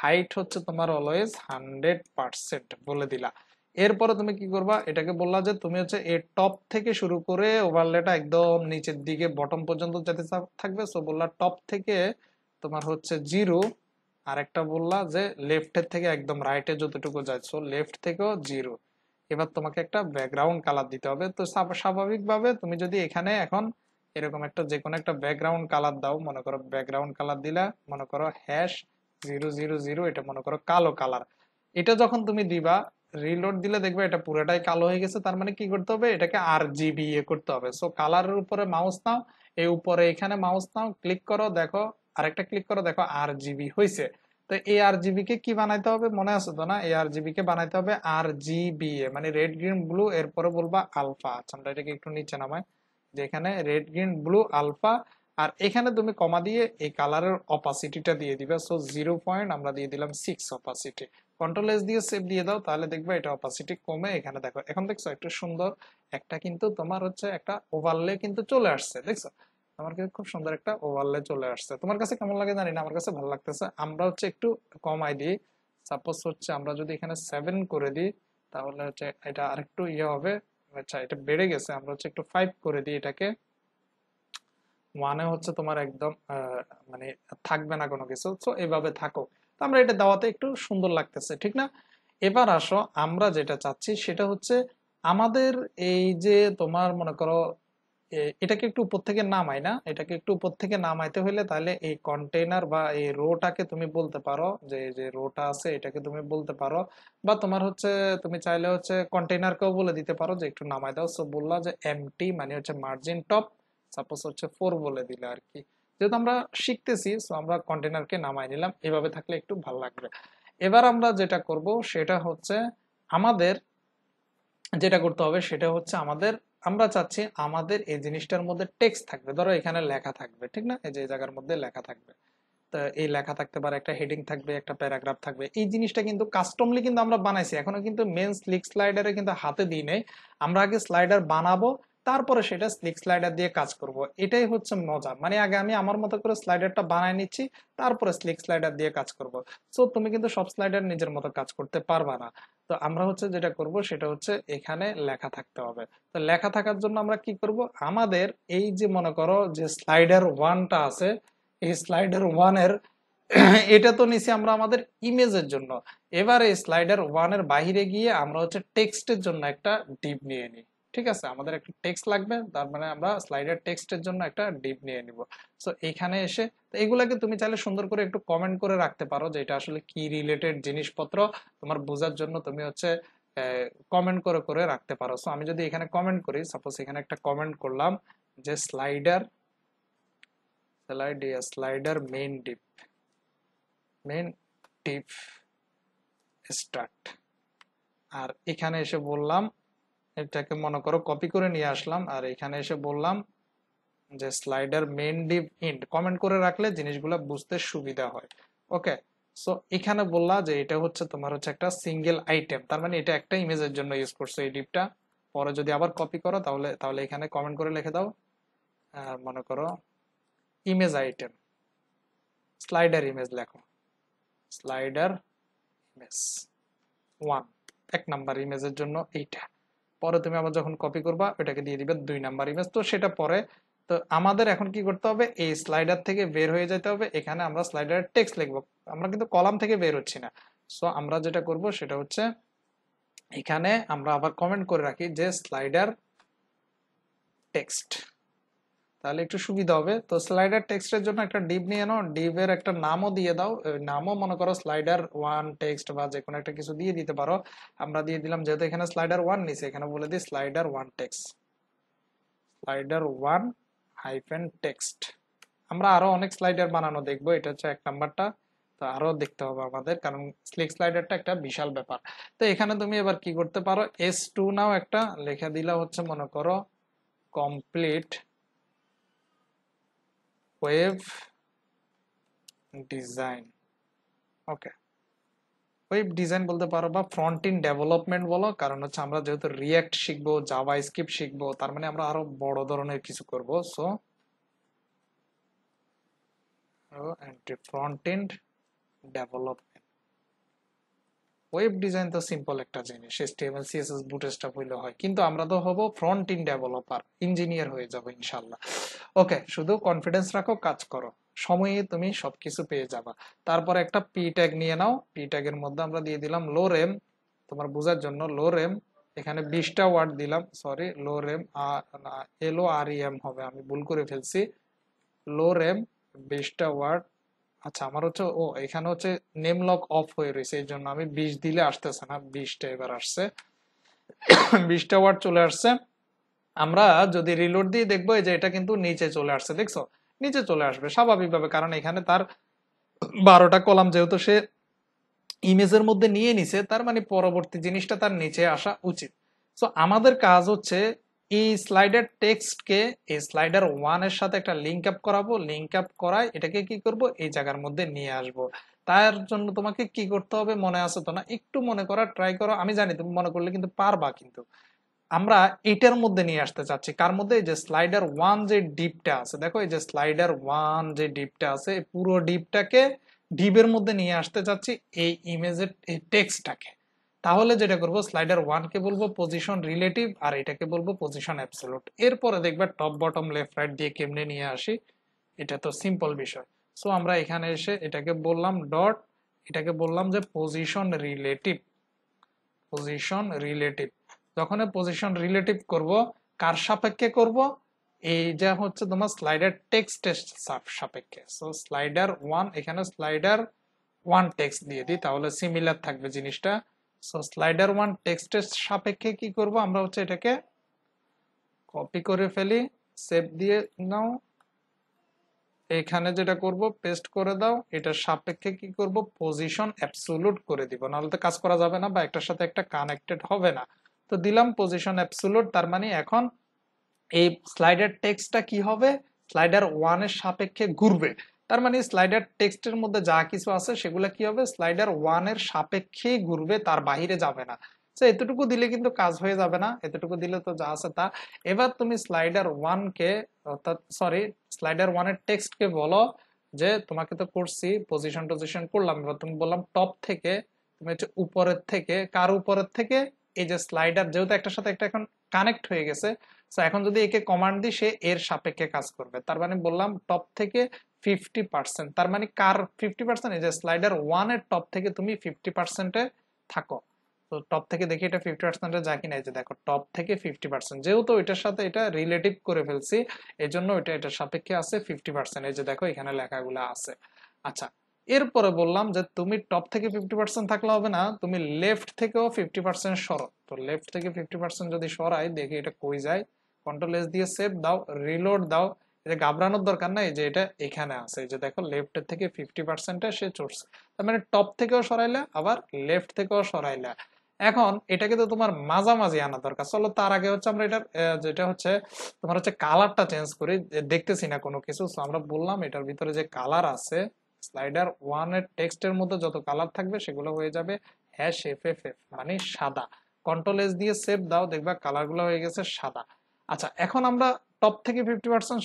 হাইট হচ্ছে তোমার অলওয়েজ হান্ড্রেড পার্সেন্ট বলে দিলা। এরপরে তুমি কি করবা? এটাকে বললা যে তুমি হচ্ছে এর টপ থেকে শুরু করে ওভারলেটা একদম নিচের দিকে বটম পর্যন্ত যেতে থাকবে। সো বললা টপ থেকে তোমার হচ্ছে জিরো আর একটা বললা যে লেফটের থেকে একদম রাইটে যতটুকু যায়। সো লেফট থেকেও জিরো এবার তোমাকে একটা ব্যাকগ্রাউন্ড কালার দিতে হবে। তো স্বাভাবিকভাবে তুমি যদি এখানে এখন এরকম একটা যে কোনো একটা ব্যাকগ্রাউন্ড কালার দাও, মনে করো ব্যাকগ্রাউন্ড কালার দিলা, মনে করো হ্যাশ জিরো জিরো জিরো এটা মনে করো কালো কালার এটা যখন তুমি দিবা রিলোড দিলে দেখবে এটা পুরোটাই কালো হয়ে গেছে, তার মানে কি করতে হবে? এটাকে আর জিবি এ করতে হবে। সো কালারের উপরে মাউস নাও, এই উপরে এখানে মাউস নাও ক্লিক করো, দেখো, আরেকটা ক্লিক করো, দেখো আর জিবি হয়েছে তো এই আর জিবি কে কি বানাইতে হবে? মনে আছে তো না? এই আর জিবি কে বানাইতে হবে আর জিবি এ মানে রেড গ্রিন ব্লু এরপরে বলবা আলফা আচ্ছা আমরা এটাকে একটু নিচে নামাই। যেখানে রেড গ্রিন ব্লু আলফা আর এখানে তুমি কমা দিয়ে এই কালারের অপাসিটিটা দিয়ে দিবে। সো জিরো পয়েন্ট আমরা দিয়ে দিলাম সিক্স অপাসিটি কন্ট্রোল এস দিয়ে সেভ দিয়ে দাও, তাহলে দেখবে এটা অপাসিটি কমে। এখানে দেখো, এখন দেখছ, একটু সুন্দর, একটা কিন্তু তোমার হচ্ছে একটা ওভারলে কিন্তু চলে আসছে, দেখছ? আমার কাছে খুব সুন্দর একটা ওভারলে চলে আসছে। তোমার কাছে কেমন লাগে জানি না, আমার কাছে ভালো লাগতেছে। আমরা হচ্ছে একটু কমাই দিই। সাপোজ হচ্ছে আমরা যদি এখানে সেভেন করে দিই, তাহলে হচ্ছে এটা আরেকটু ইয়ে হবে। আচ্ছা এটা বেড়ে গেছে, আমরা হচ্ছে একটু ফাইভ করে দিই এটাকে। ওয়ানে হচ্ছে তোমার একদম মানে থাকবে না কোনো কিছু। তো এভাবে থাকো। আমরা এটা দেওয়াতে একটু সুন্দর লাগতেছে, ঠিক না? এবার আসো, আমরা যেটা চাচ্ছি সেটা হচ্ছে আমাদের এই যে তোমার মনে করো এটাকে একটু উপর থেকে নামাই না? এটাকে একটু উপর থেকে নামাইতে হইলে তাহলে এই কন্টেইনার বা এই রোটাকে তুমি বলতে পারো, যে যে রোটা আছে এটাকে তুমি বলতে পারো, বা তোমার হচ্ছে, তুমি চাইলে হচ্ছে কন্টেইনারকেও বলে দিতে পারো যে একটু নামাই দাও। সো বললা যে এমটি মানে হচ্ছে মার্জিন টপ সাপোজ হচ্ছে ফোর বলে দিলে আর কি। যেহেতু আমরা শিখতেছি সো আমরা কন্টেইনারকে নামাই নিলাম। এভাবে থাকলে একটু ভালো লাগবে। এবার আমরা যেটা করব, সেটা হচ্ছে আমাদের যেটা করতে হবে, সেটা হচ্ছে আমাদের, আমরা চাচ্ছি আমাদের এই জিনিসটার মধ্যে টেক্সট থাকবে। ধরো এখানে লেখা থাকবে, ঠিক না? এই যে জায়গার মধ্যে লেখা থাকবে। তো এই লেখা থাকতে পারে, একটা হেডিং থাকবে, একটা প্যারাগ্রাফ থাকবে। এই জিনিসটা কিন্তু কাস্টমলি কিন্তু আমরা বানাইছি। এখনও কিন্তু মেন স্লিক স্লাইডারে কিন্তু হাতে দিই নেই। আমরা আগে স্লাইডার বানাবো তারপরে সেটা স্লিক স্লাইডার দিয়ে কাজ করব। এটাই হচ্ছে মজা। মানে আগে আমি আমার মতো করে স্লাইডারটা বানাই নিচ্ছি, তারপরে স্লিক স্লাইডার দিয়ে কাজ করব। সো তুমি কিন্তু সব স্লাইডার নিজের মতো কাজ করতে পারবা না। তো আমরা হচ্ছে যেটা করব, সেটা হচ্ছে এখানে লেখা থাকতে হবে। তো লেখা থাকার জন্য আমরা কি করব? আমাদের এই যে মনে করো যে স্লাইডার ওয়ানটা আছে, এই স্লাইডার ওয়ানের এটা তো নিছি আমরা আমাদের ইমেজের জন্য। এবার এই স্লাইডার ওয়ানের বাইরে গিয়ে আমরা হচ্ছে টেক্সটের জন্য একটা ডিপ নিয়ে নিই। ঠিক আছে? আমাদের একটা টেক্সট লাগবে, তার মানে আমরা স্লাইডার টেক্সটের জন্য একটা ডিপ নিয়ে নিব। সো এখানে এসে, তো এগুলাকে তুমি চাইলে সুন্দর করে একটু কমেন্ট করে রাখতে পারো যে এটা আসলে কি রিলেটেড জিনিসপত্র। তোমার বোঝার জন্য তুমি হচ্ছে কমেন্ট করে করে রাখতে পারো। সো আমি যদি এখানে কমেন্ট করি সাপোজ এখানে একটা কমেন্ট করলাম যে slider slide slider main div main div start আর এখানে এসে বললাম এটাকে মনে করো কপি করে নিয়ে আসলাম আর এখানে এসে বললাম যে slider main div end comment করে রাখলে জিনিসগুলো বুঝতে সুবিধা হয়। ওকে সো এখানে বললা যে এটা হচ্ছে তোমার হচ্ছে একটা সিঙ্গেল আইটেম তার মানে এটা একটা ইমেজের জন্য ইউজ করছ এই ডিপটা পরে যদি আবার কপি করো তাহলে তাহলে এখানে কমেন্ট করে লিখে দাও। আহ, মনে করো ইমেজ আইটেম স্লাইডার ইমেজ লেখো। স্লাইডার ইমেজ ওয়ান এক নাম্বার ইমেজের জন্য এইটা। পরে তুমি আবার যখন কপি করবা ওটাকে দিয়ে দিবে দুই নাম্বার ইমেজ তো সেটা পরে, তো আমাদের এখন কি করতে হবে? এই স্লাইডার থেকে বের হয়ে যেতে হবে। এখানে আমরা স্লাইডারের টেক্সট লিখব। আমরা কিন্তু কলাম থেকে বের হচ্ছি না। সো আমরা যেটা করব সেটা হচ্ছে, এখানে আমরা আবার কমেন্ট করে রাখি যে স্লাইডার টেক্সট তাহলে একটু সুবিধা হবে। তো স্লাইডার টেক্সটের জন্য একটা ডিভ নিয়ে নাও। ডিভের একটা নামও দিয়ে দাও। নামও মনে করো স্লাইডার ওয়ান টেক্সট বা যে কোনো একটা কিছু দিয়ে দিতে পারো। আমরা দিয়ে দিলাম যেহেতু এখানে স্লাইডার ওয়ান নিছে, এখানে বলে দিই slider one text slider one hyphen text আমরা আরও অনেক স্লাইডার বানানো দেখব। এটা হচ্ছে এক নাম্বারটা। তো আরও দেখতে হবে আমাদের, কারণ স্লিক স্লাইডারটা একটা বিশাল ব্যাপার। তো এখানে তুমি এবার কি করতে পারো? এস টু নাও একটা, লেখা দিলা হচ্ছে মনে করো complete web design, okay. Web design বলতে পারো বা ফ্রন্ট ইন ডেভেলপমেন্ট বলো, কারণ হচ্ছে আমরা যেহেতু রিয়াক্ট শিখব জাভা স্ক্রিপ্ট শিখব, তার মানে আমরা আরও বড় ধরনের কিছু করব। So front end development web design তো সিম্পল একটা জিনিস। এসটিএমএল সিএসএস বুটস্ট্র্যাপ হইলে হয়। কিন্তু আমরা তো হব ফ্রন্ট ইন ডেভেলপার ইঞ্জিনিয়ার হয়ে যাব ইনশাআল্লাহ ওকে শুধু কনফিডেন্স রাখো, কাজ করো। সময়ে তুমি সবকিছু পেয়ে যাবা। তারপর একটা পি ট্যাগ নিয়ে নাও। পি ট্যাগের মধ্যে আমরা দিয়ে দিলাম লো রেম তোমার বোঝার জন্য লো রেম এখানে বিশটা ওয়ার্ড দিলাম। সরি লো রেম এল ও আর ই এম হবে। আমি ভুল করে ফেলছি। লো রেম বিশটা ওয়ার্ড আচ্ছা আমার হচ্ছে, ও, এখানে হচ্ছে নেম লক অফ হয়ে রয়েছে, এই জন্য আমি বিশ দিলে আসতেছে না, বিশটা এবার আসছে। বিশটা ওয়ার্ড চলে আসছে। আমরা যদি রিলোড দিয়ে দেখব যে এটা কিন্তু নিচে চলে আসছে, দেখছ? নিচে চলে আসবে, স্বাভাবিকভাবে, কারণ এখানে তার বারোটা কলাম যেহেতু সে ইমেজের মধ্যে নিয়ে নিছে, তার মানে পরবর্তী জিনিসটা তার নিচে আসা উচিত। সো আমাদের কাজ হচ্ছে এই স্লাইডার টেক্সটকে এই স্লাইডার ওয়ানের সাথে একটা লিঙ্ক আপ করাবো। লিঙ্ক আপ করায় এটাকে কি করব? এই জায়গার মধ্যে নিয়ে আসব। তার জন্য তোমাকে কি করতে হবে মনে আছে তো না? একটু মনে করা ট্রাই করো। আমি জানি তুমি মনে করলে কিন্তু পারবা কিন্তু। আমরা এটার মধ্যে নিয়ে আসতে চাচ্ছি। কার মধ্যে? যে স্লাইডার ওয়ান যে ডিপটা আছে। দেখো, এই যে স্লাইডার ওয়ান যে ডিপটা আছে পুরো ডিপটাকে ডিপের মধ্যে নিয়ে আসতে চাচ্ছি এই ইমেজের এই টেক্সটটাকে তাহলে যেটা করব স্লাইডার ওয়ানকে বলব পজিশন রিলেটিভ আর এটাকে বলব পজিশন অ্যাবসোলুট এরপরে দেখবে টপ বটম লেফট রাইট দিয়ে কেমনে নিয়ে আসি, এটা তো সিম্পল বিষয়। সো আমরা এখানে এসে এটাকে বললাম ডট এটাকে বললাম যে পজিশন রিলেটিভ পজিশন রিলেটিভ যখন পজিশন রিলেটিভ করব, কার সাপেক্ষে করব? এই যা হচ্ছে তোমার স্লাইডার টেক্সট সাপেক্ষে। সো স্লাইডার ওয়ান এখানে স্লাইডার ওয়ান টেক্সট দিয়ে দিই, তাহলে সিমিলার থাকবে জিনিসটা। সো স্লাইডার ওয়ান টেক্সটের সাপেক্ষে কি করব? আমরা হচ্ছে এটাকে কপি করে ফেলি সেভ দিয়ে নাও। এখানে যেটা করব পেস্ট করে দাও। এটার সাপেক্ষে কি করব? পজিশন অ্যাবসোলুট করে দিব। নাহলে তো কাজ করা যাবে না বা একটার সাথে একটা কানেক্টেড হবে না। তো দিলাম পজিশন অ্যাবসোলুট তার মানে এখন এই স্লাইডার টেক্সটটা কি হবে? স্লাইডার ওয়ানের সাপেক্ষে ঘুরবে। তার মানে স্লাইডার টেক্সটের মধ্যে যা কিছু আছে সেগুলো কি হবে? স্লাইডার ওয়ানের সাপেক্ষেই ঘুরবে, তার বাহিরে যাবে না। তো এতটুকু দিলে কিন্তু কাজ হয়ে যাবে না, এতটুকু দিলে তো যা আছে তা। এবার তুমি স্লাইডার ওয়ানকে অর্থাৎ সরি স্লাইডার ওয়ানের টেক্সটকে বলো যে, তোমাকে তো করছি পজিশন টজিশন করলাম। এবার তুমি বললাম টপ থেকে, তুমি হচ্ছে উপরের থেকে, কার উপরের থেকে? এই যে স্লাইডার যেহেতু একটার সাথে একটা এখন কানেক্ট হয়ে গেছে এখন যদি একে কমান্ড দিই, সে এর সাপেক্ষে কাজ করবে। তার মানে বললাম টপ থেকে ফিফটি পার্সেন্ট তার মানে কার ফিফটি পার্সেন্ট এই যে স্লাইডার ওয়ানের টপ থেকে তুমি ফিফটি পার্সেন্টে থাকো। তো টপ থেকে দেখি এটা ফিফটি পার্সেন্টে যা কিনা? এই যে দেখো টপ থেকে ফিফটি পার্সেন্ট যেহেতু এটার সাথে এটা রিলেটিভ করে ফেলছি এই জন্য এটা এটার সাপেক্ষে আছে ফিফটি পার্সেন্ট এই যে দেখো, এখানে লেখাগুলো আছে। আচ্ছা এরপরে বললাম যে তুমি টপ থেকে ফিফটি পার্সেন্ট থাকলে হবে না, তুমি লেফট থেকেও ফিফটি পার্সেন্ট সরো। তো লেফট থেকে ফিফটি পার্সেন্ট যদি সরাই, দেখি এটা কই যায়। কন্ট্রোল এস দিয়ে সেভ দাও রিলোড দাও, এটা ঘাবড়ানোর দরকার নাই যে এটা এখানে আছে। যে দেখো লেফট থেকে ফিফটি পার্সেন্টে সে চড়ছে। তার মানে টপ থেকেও সরাইলে, আবার লেফট থেকেও সরাইলে। এখন এটাকে তো তোমার মাঝামাঝি আনা দরকার। চলো তার আগে হচ্ছে আমরা এটা যেটা হচ্ছে, তোমার হচ্ছে কালারটা চেঞ্জ করি। দেখতেছি না কোনো কিছু আমরা বললাম এটার ভিতরে যে কালার আছে স্লাইডার ওয়ানের টেক্সটের মধ্যে যত কালার থাকবে সেগুলো হয়ে যাবে হ্যাশ এফ এফ এফ মানে সাদা। কন্ট্রোল এস দিয়ে সেভ দাও, দেখবা কালারগুলো হয়ে গেছে সাদা। আচ্ছা এখন আমরা টপ থেকে ফিফটি পার্সেন্ট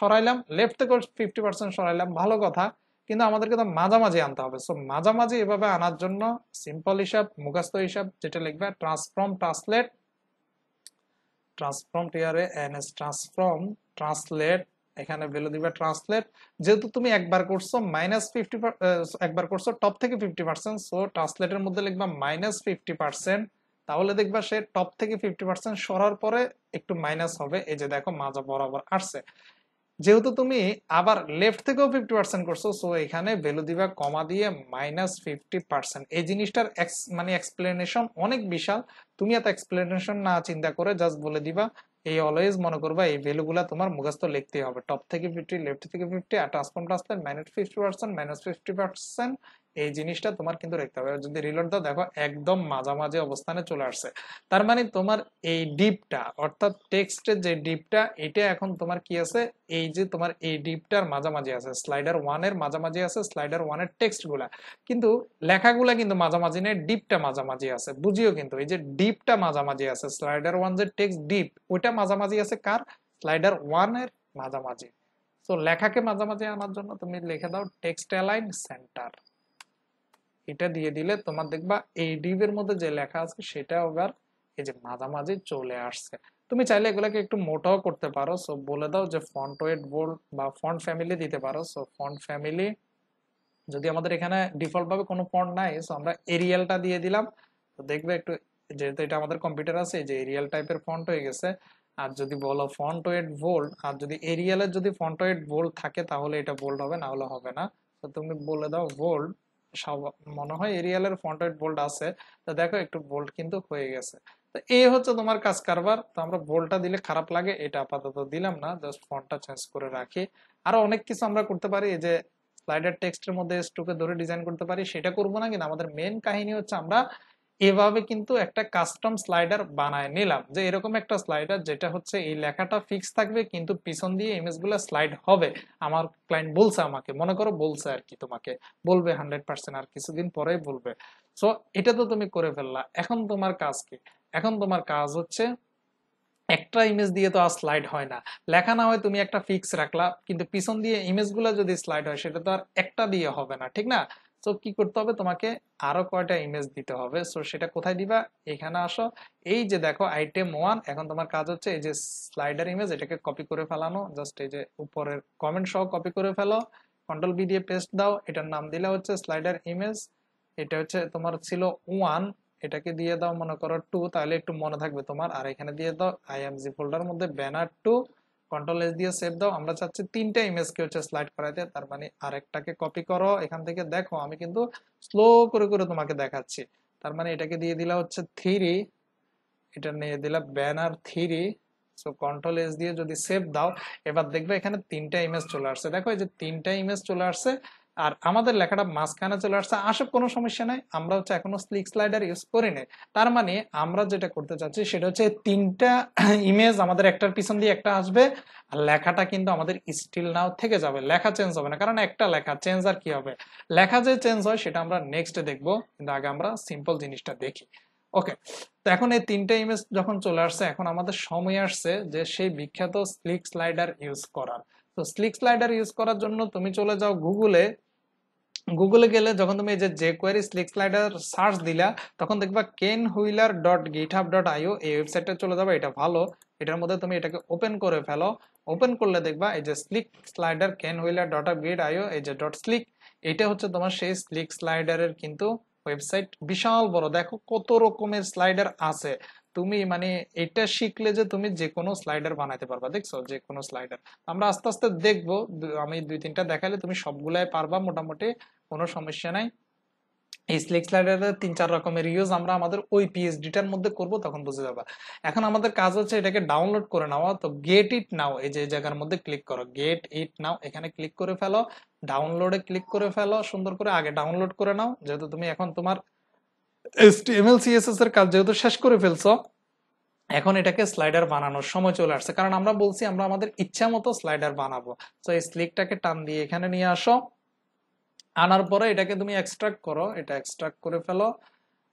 সরাইলাম লেফট থেকে ফিফটি পার্সেন্ট সরাইলাম, ভালো কথা, কিন্তু আমাদেরকে তো মাঝামাঝি আনতে হবে। সো মাঝামাঝি এভাবে আনার জন্য সিম্পল হিসাব মুখাস্ত হিসাব, যেটা লিখবে transform translate transform T R A N S transform translate এখানে ভ্যালু দিবে ট্রান্সলেট যেহেতু তুমি একবার করছ মাইনাস ফিফটি একবার করছ টপ থেকে ফিফটি পার্সেন্ট সো ট্রান্সলেটের মধ্যে লিখবা মাইনাস ফিফটি পার্সেন্ট তাহলে দেখবা সে টপ থেকে ফিফটি পার্সেন্ট সরার পরে একটু মাইনাস হবে। এই যে দেখো মাজা বরাবর আসছে। যেহেতু তুমি আবার লেফট থেকেও ফিফটি পার্সেন্ট করছ সো এখানে ভ্যালু দিবা কমা দিয়ে মাইনাস ফিফটি পার্সেন্ট এই জিনিসটার মানে এক্সপ্লেনেশন অনেক বিশাল। তুমি এত এক্সপ্লেনেশন না চিন্তা করে জাস্ট বলে দিবা, এই অলওয়েজ মনে করবা এই ভ্যালুগুলা তোমার মুখস্থ লিখতে হবে। টপ থেকে ফিফটি লেফট থেকে ফিফটি আর transform translate minus fifty percent minus fifty percent এই জিনিসটা তোমার কিন্তু রাখতে হবে। যদি রিলোড দাও, দেখো একদম মাঝামাঝি অবস্থানে চলে আসছে। তার মানে তোমার এই ডিপটা অর্থাৎ টেক্সটের যে ডিপটা এটা এখন তোমার কি আছে? এই যে তোমার এই ডিপটার মাঝামাঝি আছে। স্লাইডার ওয়ানের মাঝামাঝি আছে স্লাইডার ওয়ানের টেক্সটগুলা কিন্তু লেখাগুলা কিন্তু মাঝামাঝি নেই ডিপটা মাঝামাঝি আছে। বুঝিও কিন্তু, এই যে ডিপটা মাঝামাঝি আছে স্লাইডার ওয়ান যে টেক্সট ডিপ ওইটা মাঝামাঝি আছে কার? স্লাইডার ওয়ানের মাঝামাঝি। তো লেখাকে মাঝামাঝি আনার জন্য তুমি লিখে দাও টেক্সট অ্যালাইন সেন্টার এটা দিয়ে দিলে তোমার দেখবা এই ডিপের মধ্যে যে লেখা আছে সেটা আবার এই যে মাঝামাঝি চলে আসছে। তুমি চাইলে এগুলোকে একটু মোটাও করতে পারো। সো বলে দাও যে ফন্ট ওয়েট বোল্ড বা ফন্ট ফ্যামিলি দিতে পারো। সো ফন্ট ফ্যামিলি যদি আমাদের এখানে ডিফল্ট ভাবে কোনো ফন্ট নাই সো আমরা এরিয়ালটা দিয়ে দিলাম। তো দেখবে একটু, যেহেতু এটা আমাদের কম্পিউটার আছে, এই যে এরিয়াল টাইপের ফন্ট হয়ে গেছে। আর যদি বলো ফন্ট ওয়েট বোল্ড আর যদি এরিয়ালের যদি ফন্ট ওয়েট বোল্ড থাকে, তাহলে এটা বোল্ড হবে না হলে হবে না। তো তুমি বলে দাও বোল্ড মনে হয় এরিয়ালের ফন্টেড বোল্ড আছে। তো দেখো একটু বোল্ড কিন্তু হয়ে গেছে। তো এই হচ্ছে তোমার কাজ কারবার। তো আমরা বোল্ডটা দিলে খারাপ লাগে, এটা আপাতত দিলাম না জাস্ট ফন্টটা চেঞ্জ করে রাখি। আরও অনেক কিছু আমরা করতে পারি যে স্লাইডার টেক্সটের মধ্যে স্টুকে ধরে ডিজাইন করতে পারি, সেটা করব না। কিন্তু আমাদের মেন কাহিনী হচ্ছে আমরা এভাবে কিন্তু একটা কাস্টম স্লাইডার বানায় নিলাম। যে এরকম একটা স্লাইডার যেটা হচ্ছে এই লেখাটা ফিক্স থাকবে, কিন্তু পিছন দিয়ে ইমেজগুলো স্লাইড হবে। আমার ক্লায়েন্ট বলছে আমাকে, মনে করো বলছে আর কি তোমাকে, বলবে হান্ড্রেড পার্সেন্ট আর কিছুদিন পরেই বলবে। সো এটা তো তুমি করে ফেললা। এখন তোমার কাজ কি? এখন তোমার কাজ হচ্ছে একটা ইমেজ দিয়ে তো আর স্লাইড হয় না। লেখা না হয় তুমি একটা ফিক্স রাখলা, কিন্তু পিছন দিয়ে ইমেজগুলো যদি স্লাইড হয়, সেটা তো আর একটা দিয়ে হবে না, ঠিক না? সো কি করতে হবে? তোমাকে আরও কয়টা ইমেজ দিতে হবে? সো সেটা কোথায় দিবা? এখানে আসো। এই যে দেখো আইটেম ওয়ান এখন তোমার কাজ হচ্ছে এই যে স্লাইডার ইমেজ এটাকে কপি করে ফেলানো। জাস্ট এই যে উপরের কমেন্ট সহ কপি করে ফেলো। কন্ট্রোল বি দিয়ে পেস্ট দাও। এটার নাম দিলে হচ্ছে স্লাইডার ইমেজ এটা হচ্ছে তোমার ছিল ওয়ান এটাকে দিয়ে দাও মনে করো টু তাহলে একটু মনে থাকবে তোমার। আর এখানে দিয়ে দাও আইএমজি ফোল্ডার মধ্যে ব্যানার টু কন্ট্রোল এস দিয়ে সেভ দাও, আমরা চাচ্ছি তিনটা ইমেজকে হচ্ছে স্লাইড করাইতে তার মানে আরেকটাকে কপি করো, এখান থেকে দেখো, আমি কিন্তু স্লো করে করে তোমাকে দেখাচ্ছি। তার মানে এটাকে দিয়ে দিলা হচ্ছে থ্রি এটা নিয়ে দিলা banner three so control S দিয়ে যদি সেভ দাও, এবার দেখবে এখানে তিনটা ইমেজ চলে আসছে। দেখো এই যে তিনটা ইমেজ চলে আসছে আর আমাদের লেখাটা মাঝখানে চলে আসছে আসে কোনো সমস্যা নাই। আমরা হচ্ছে এখনও স্লিক স্লাইডার ইউজ করি নাই তার মানে আমরা যেটা করতে চাচ্ছি সেটা হচ্ছে তিনটা ইমেজ আমাদের একটার পিছন দিয়ে একটা আসবে, আর লেখাটা কিন্তু আমাদের স্টিল নাও থেকে যাবে। লেখা চেঞ্জ হবে না, কারণ একটা লেখা চেঞ্জ আর কি হবে? লেখা যে চেঞ্জ হয় সেটা আমরা নেক্সট দেখব, কিন্তু আগে আমরা সিম্পল জিনিসটা দেখি। ওকে তো এখন এই তিনটা ইমেজ যখন চলে আসছে, এখন আমাদের সময় আসছে যে সেই বিখ্যাত স্লিক স্লাইডার ইউজ করার। তো স্লিক স্লাইডার ইউজ করার জন্য তুমি চলে যাও গুগলে গুগলে গেলে যখন তুমি এই যে কোয়ারি স্লিক স্লাইডার সার্চ দিলা, তখন দেখবা Ken Wheeler dot GitHub dot I O এই ওয়েবসাইটে চলে যাবে, এটা ভালো। এটার মধ্যে তুমি এটাকে ওপেন করে ফেলো। ওপেন করলে দেখবা এই যে slick slider Ken Wheeler dot git I O এই যে ডট স্লিক এটা হচ্ছে তোমার সেই স্লিক স্লাইডারের কিন্তু ওয়েবসাইট বিশাল বড়। দেখো কত রকমের স্লাইডার আছে। তুমি মানে এটা শিখলে যে তুমি যে কোনো স্লাইডার বানাইতে পারবা, দেখছ? যে কোনো স্লাইডার আমরা আস্তে আস্তে দেখব আমি দুই, তিনটা দেখালে তুমি সবগুলাই পারবা, মোটামুটি কোনো সমস্যা নাই। এই স্লিক স্লাইডারের তিন, চার রকমের ইউজ আমরা আমাদের ওই পিএইচডিটার মধ্যে করব, তখন বুঝে যাবা। এখন আমাদের কাজ হচ্ছে এটাকে ডাউনলোড করে নেওয়া তো গেট ইট নাও এই যে জায়গার মধ্যে ক্লিক করো। গেট ইট নাও এখানে ক্লিক করে ফেলো ডাউনলোডে ক্লিক করে ফেলো, সুন্দর করে আগে ডাউনলোড করে নাও, যেহেতু তুমি এখন তোমার HTML CSS এর কাজ যেহেতু শেষ করে ফেলছো, এখন এটাকে স্লাইডার বানানোর সময় চলে আসছে। কারণ আমরা বলছি, আমরা আমাদের ইচ্ছা মতো স্লাইডার বানাবো। তো এই স্লিকটাকে টান দিয়ে এখানে নিয়ে আসো। আনার পরে এটাকে তুমি এক্সট্রাক্ট করো। এটা এক্সট্রাক্ট করে ফেলো।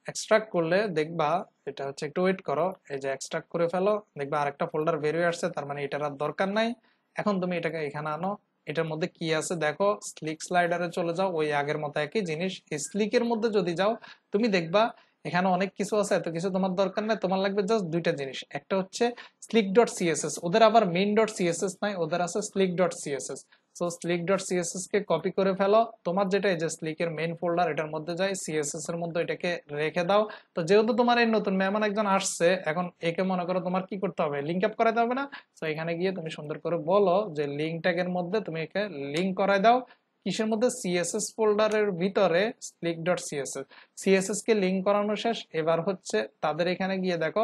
এক্সট্রাক্ট করলে দেখবা, এটা হচ্ছে একটু ওয়েট করো। এই যে এক্সট্রাক্ট করে ফেলো, দেখবা আরেকটা ফোল্ডার বেরিয়ে আসছে, তার মানে এটার আর দরকার নাই। এখন তুমি এটাকে এখানে আনো। এটার মধ্যে কি আছে? দেখো স্লিক স্লাইডারে চলে যাও, ওই আগের মতো একই জিনিস। স্লিকের মধ্যে যদি যাও, তুমি দেখবা এখানে অনেক কিছু আছে, এত কিছু তোমার দরকার নাই। তোমার লাগবে জাস্ট দুইটা জিনিস। একটা হচ্ছে স্লিক ডট সিএসএস ওদের আবার মেইন ডট সিএসএস নাই, ওদের আছে slick dot CSS so slick dot CSS কে কপি করে ফেলো। তোমার যেটা এই যে স্লিকের মেইন ফোল্ডার এটার মধ্যে যাই সিএসএস এর মধ্যে এটাকে রেখে দাও। তো যেহেতু তোমার এই নতুন মেহমান একজন আসছে, এখন একে মনে করো তোমার কি করতে হবে? লিঙ্ক আপ করাতে হবে না? তো এখানে গিয়ে তুমি সুন্দর করে বলো যে লিঙ্ক ট্যাগের মধ্যে তুমি একে লিঙ্ক করায় দাও। কিসের মধ্যে? সিএসএস ফোল্ডারের ভিতরে স্লিক ডট সিএসএস সিএসএস কে লিঙ্ক করানো শেষ। এবার হচ্ছে তাদের এখানে গিয়ে দেখো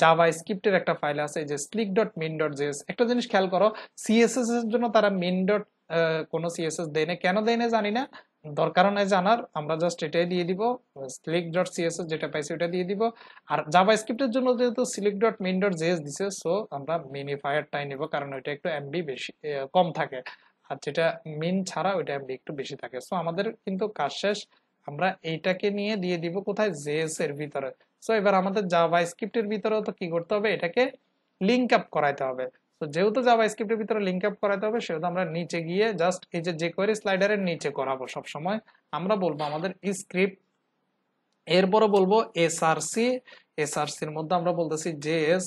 জাভা স্ক্রিপ্টের একটা ফাইল আছে যে slick dot min dot JS একটা জিনিস খেয়াল করো সিএসএস এর জন্য তারা মিন ডট কোনো সিএসএস দেয় না। কেন দেয় না জানি না। দরকার নাই জানার। আমরা জাস্ট এটাই দিয়ে দিব স্লিক ডট সিএসএস যেটা পাইছি ওটা দিয়ে দিব। আর জাভা স্ক্রিপ্টের জন্য যেহেতু slick dot min dot JS দিছে সো আমরা মিনিফায়ারটাই নিব, কারণ ওইটা একটু এমবি বেশি কম থাকে। আর যেটা মিন ছাড়া ওইটা এমবি একটু বেশি থাকে। সো আমাদের কিন্তু কাজ শেষ। আমরা এইটাকে নিয়ে দিয়ে দিব কোথায়? জেএস এর ভিতরে। সো এবার আমাদের জাভা স্ক্রিপ্টের ভিতরেও তো কি করতে হবে? এটাকে লিঙ্ক আপ করাইতে হবে। তো যেহেতু জাভা স্ক্রিপ্টের ভিতরে লিঙ্ক আপ করাতে হবে, সেহেতু আমরা নিচে গিয়ে জাস্ট এই যে jQuery স্লাইডারের নিচে করাবো সব সময় আমরা বলব আমাদের স্ক্রিপ্ট এরপরে বলব এসআরসি এসআরসির মধ্যে আমরা বলতেছি জেএস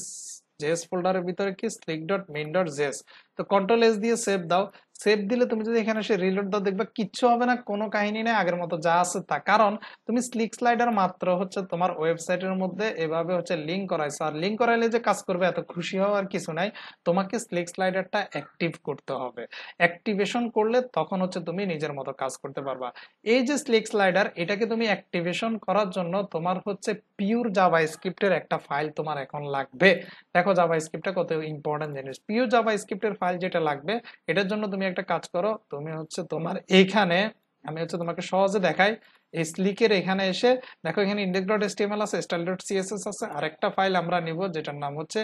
জেএস ফোল্ডারের ভিতরে কি? Slick dot main dot JS তো কন্ট্রোল এস দিয়ে সেভ দাও। সেভ দিলে তুমি যদি এখানে এসে রিলোড দাও, দেখবে কিচ্ছু হবে না, কোনো কাহিনী নেই, আগের মতো যা আছে তা। কারণ তুমি স্লিক স্লাইডার মাত্র হচ্ছে তোমার ওয়েবসাইটের মধ্যে এভাবে হচ্ছে লিঙ্ক করাইছো। আর লিঙ্ক করাইলে যে কাজ করবে, এত খুশি হওয়ার কিছু নাই। তোমাকে স্লিক স্লাইডারটা অ্যাক্টিভ করতে হবে। অ্যাক্টিভেশন করলে তখন হচ্ছে তুমি নিজের মতো কাজ করতে পারবা। এই যে স্লিক স্লাইডার এটাকে তুমি অ্যাক্টিভেশন করার জন্য তোমার হচ্ছে পিওর জাভা স্ক্রিপ্টের একটা ফাইল তোমার এখন লাগবে। দেখো জাভা স্ক্রিপ্টটা কত ইম্পর্টেন্ট জিনিস। পিওর জাভা স্ক্রিপ্টের ফাইল যেটা লাগবে, এটার জন্য তুমি একটা কাজ করো, তুমি হচ্ছে তোমার এইখানে আমি হচ্ছে তোমাকে সহজে দেখাই, এই স্লিকের এখানে এসে দেখো এখানে ইন্ডেক্স ডট এসটিএমএল আছে স্টাইল ডট সিএসএস আছে আর একটা ফাইল আমরা নিব যেটার নাম হচ্ছে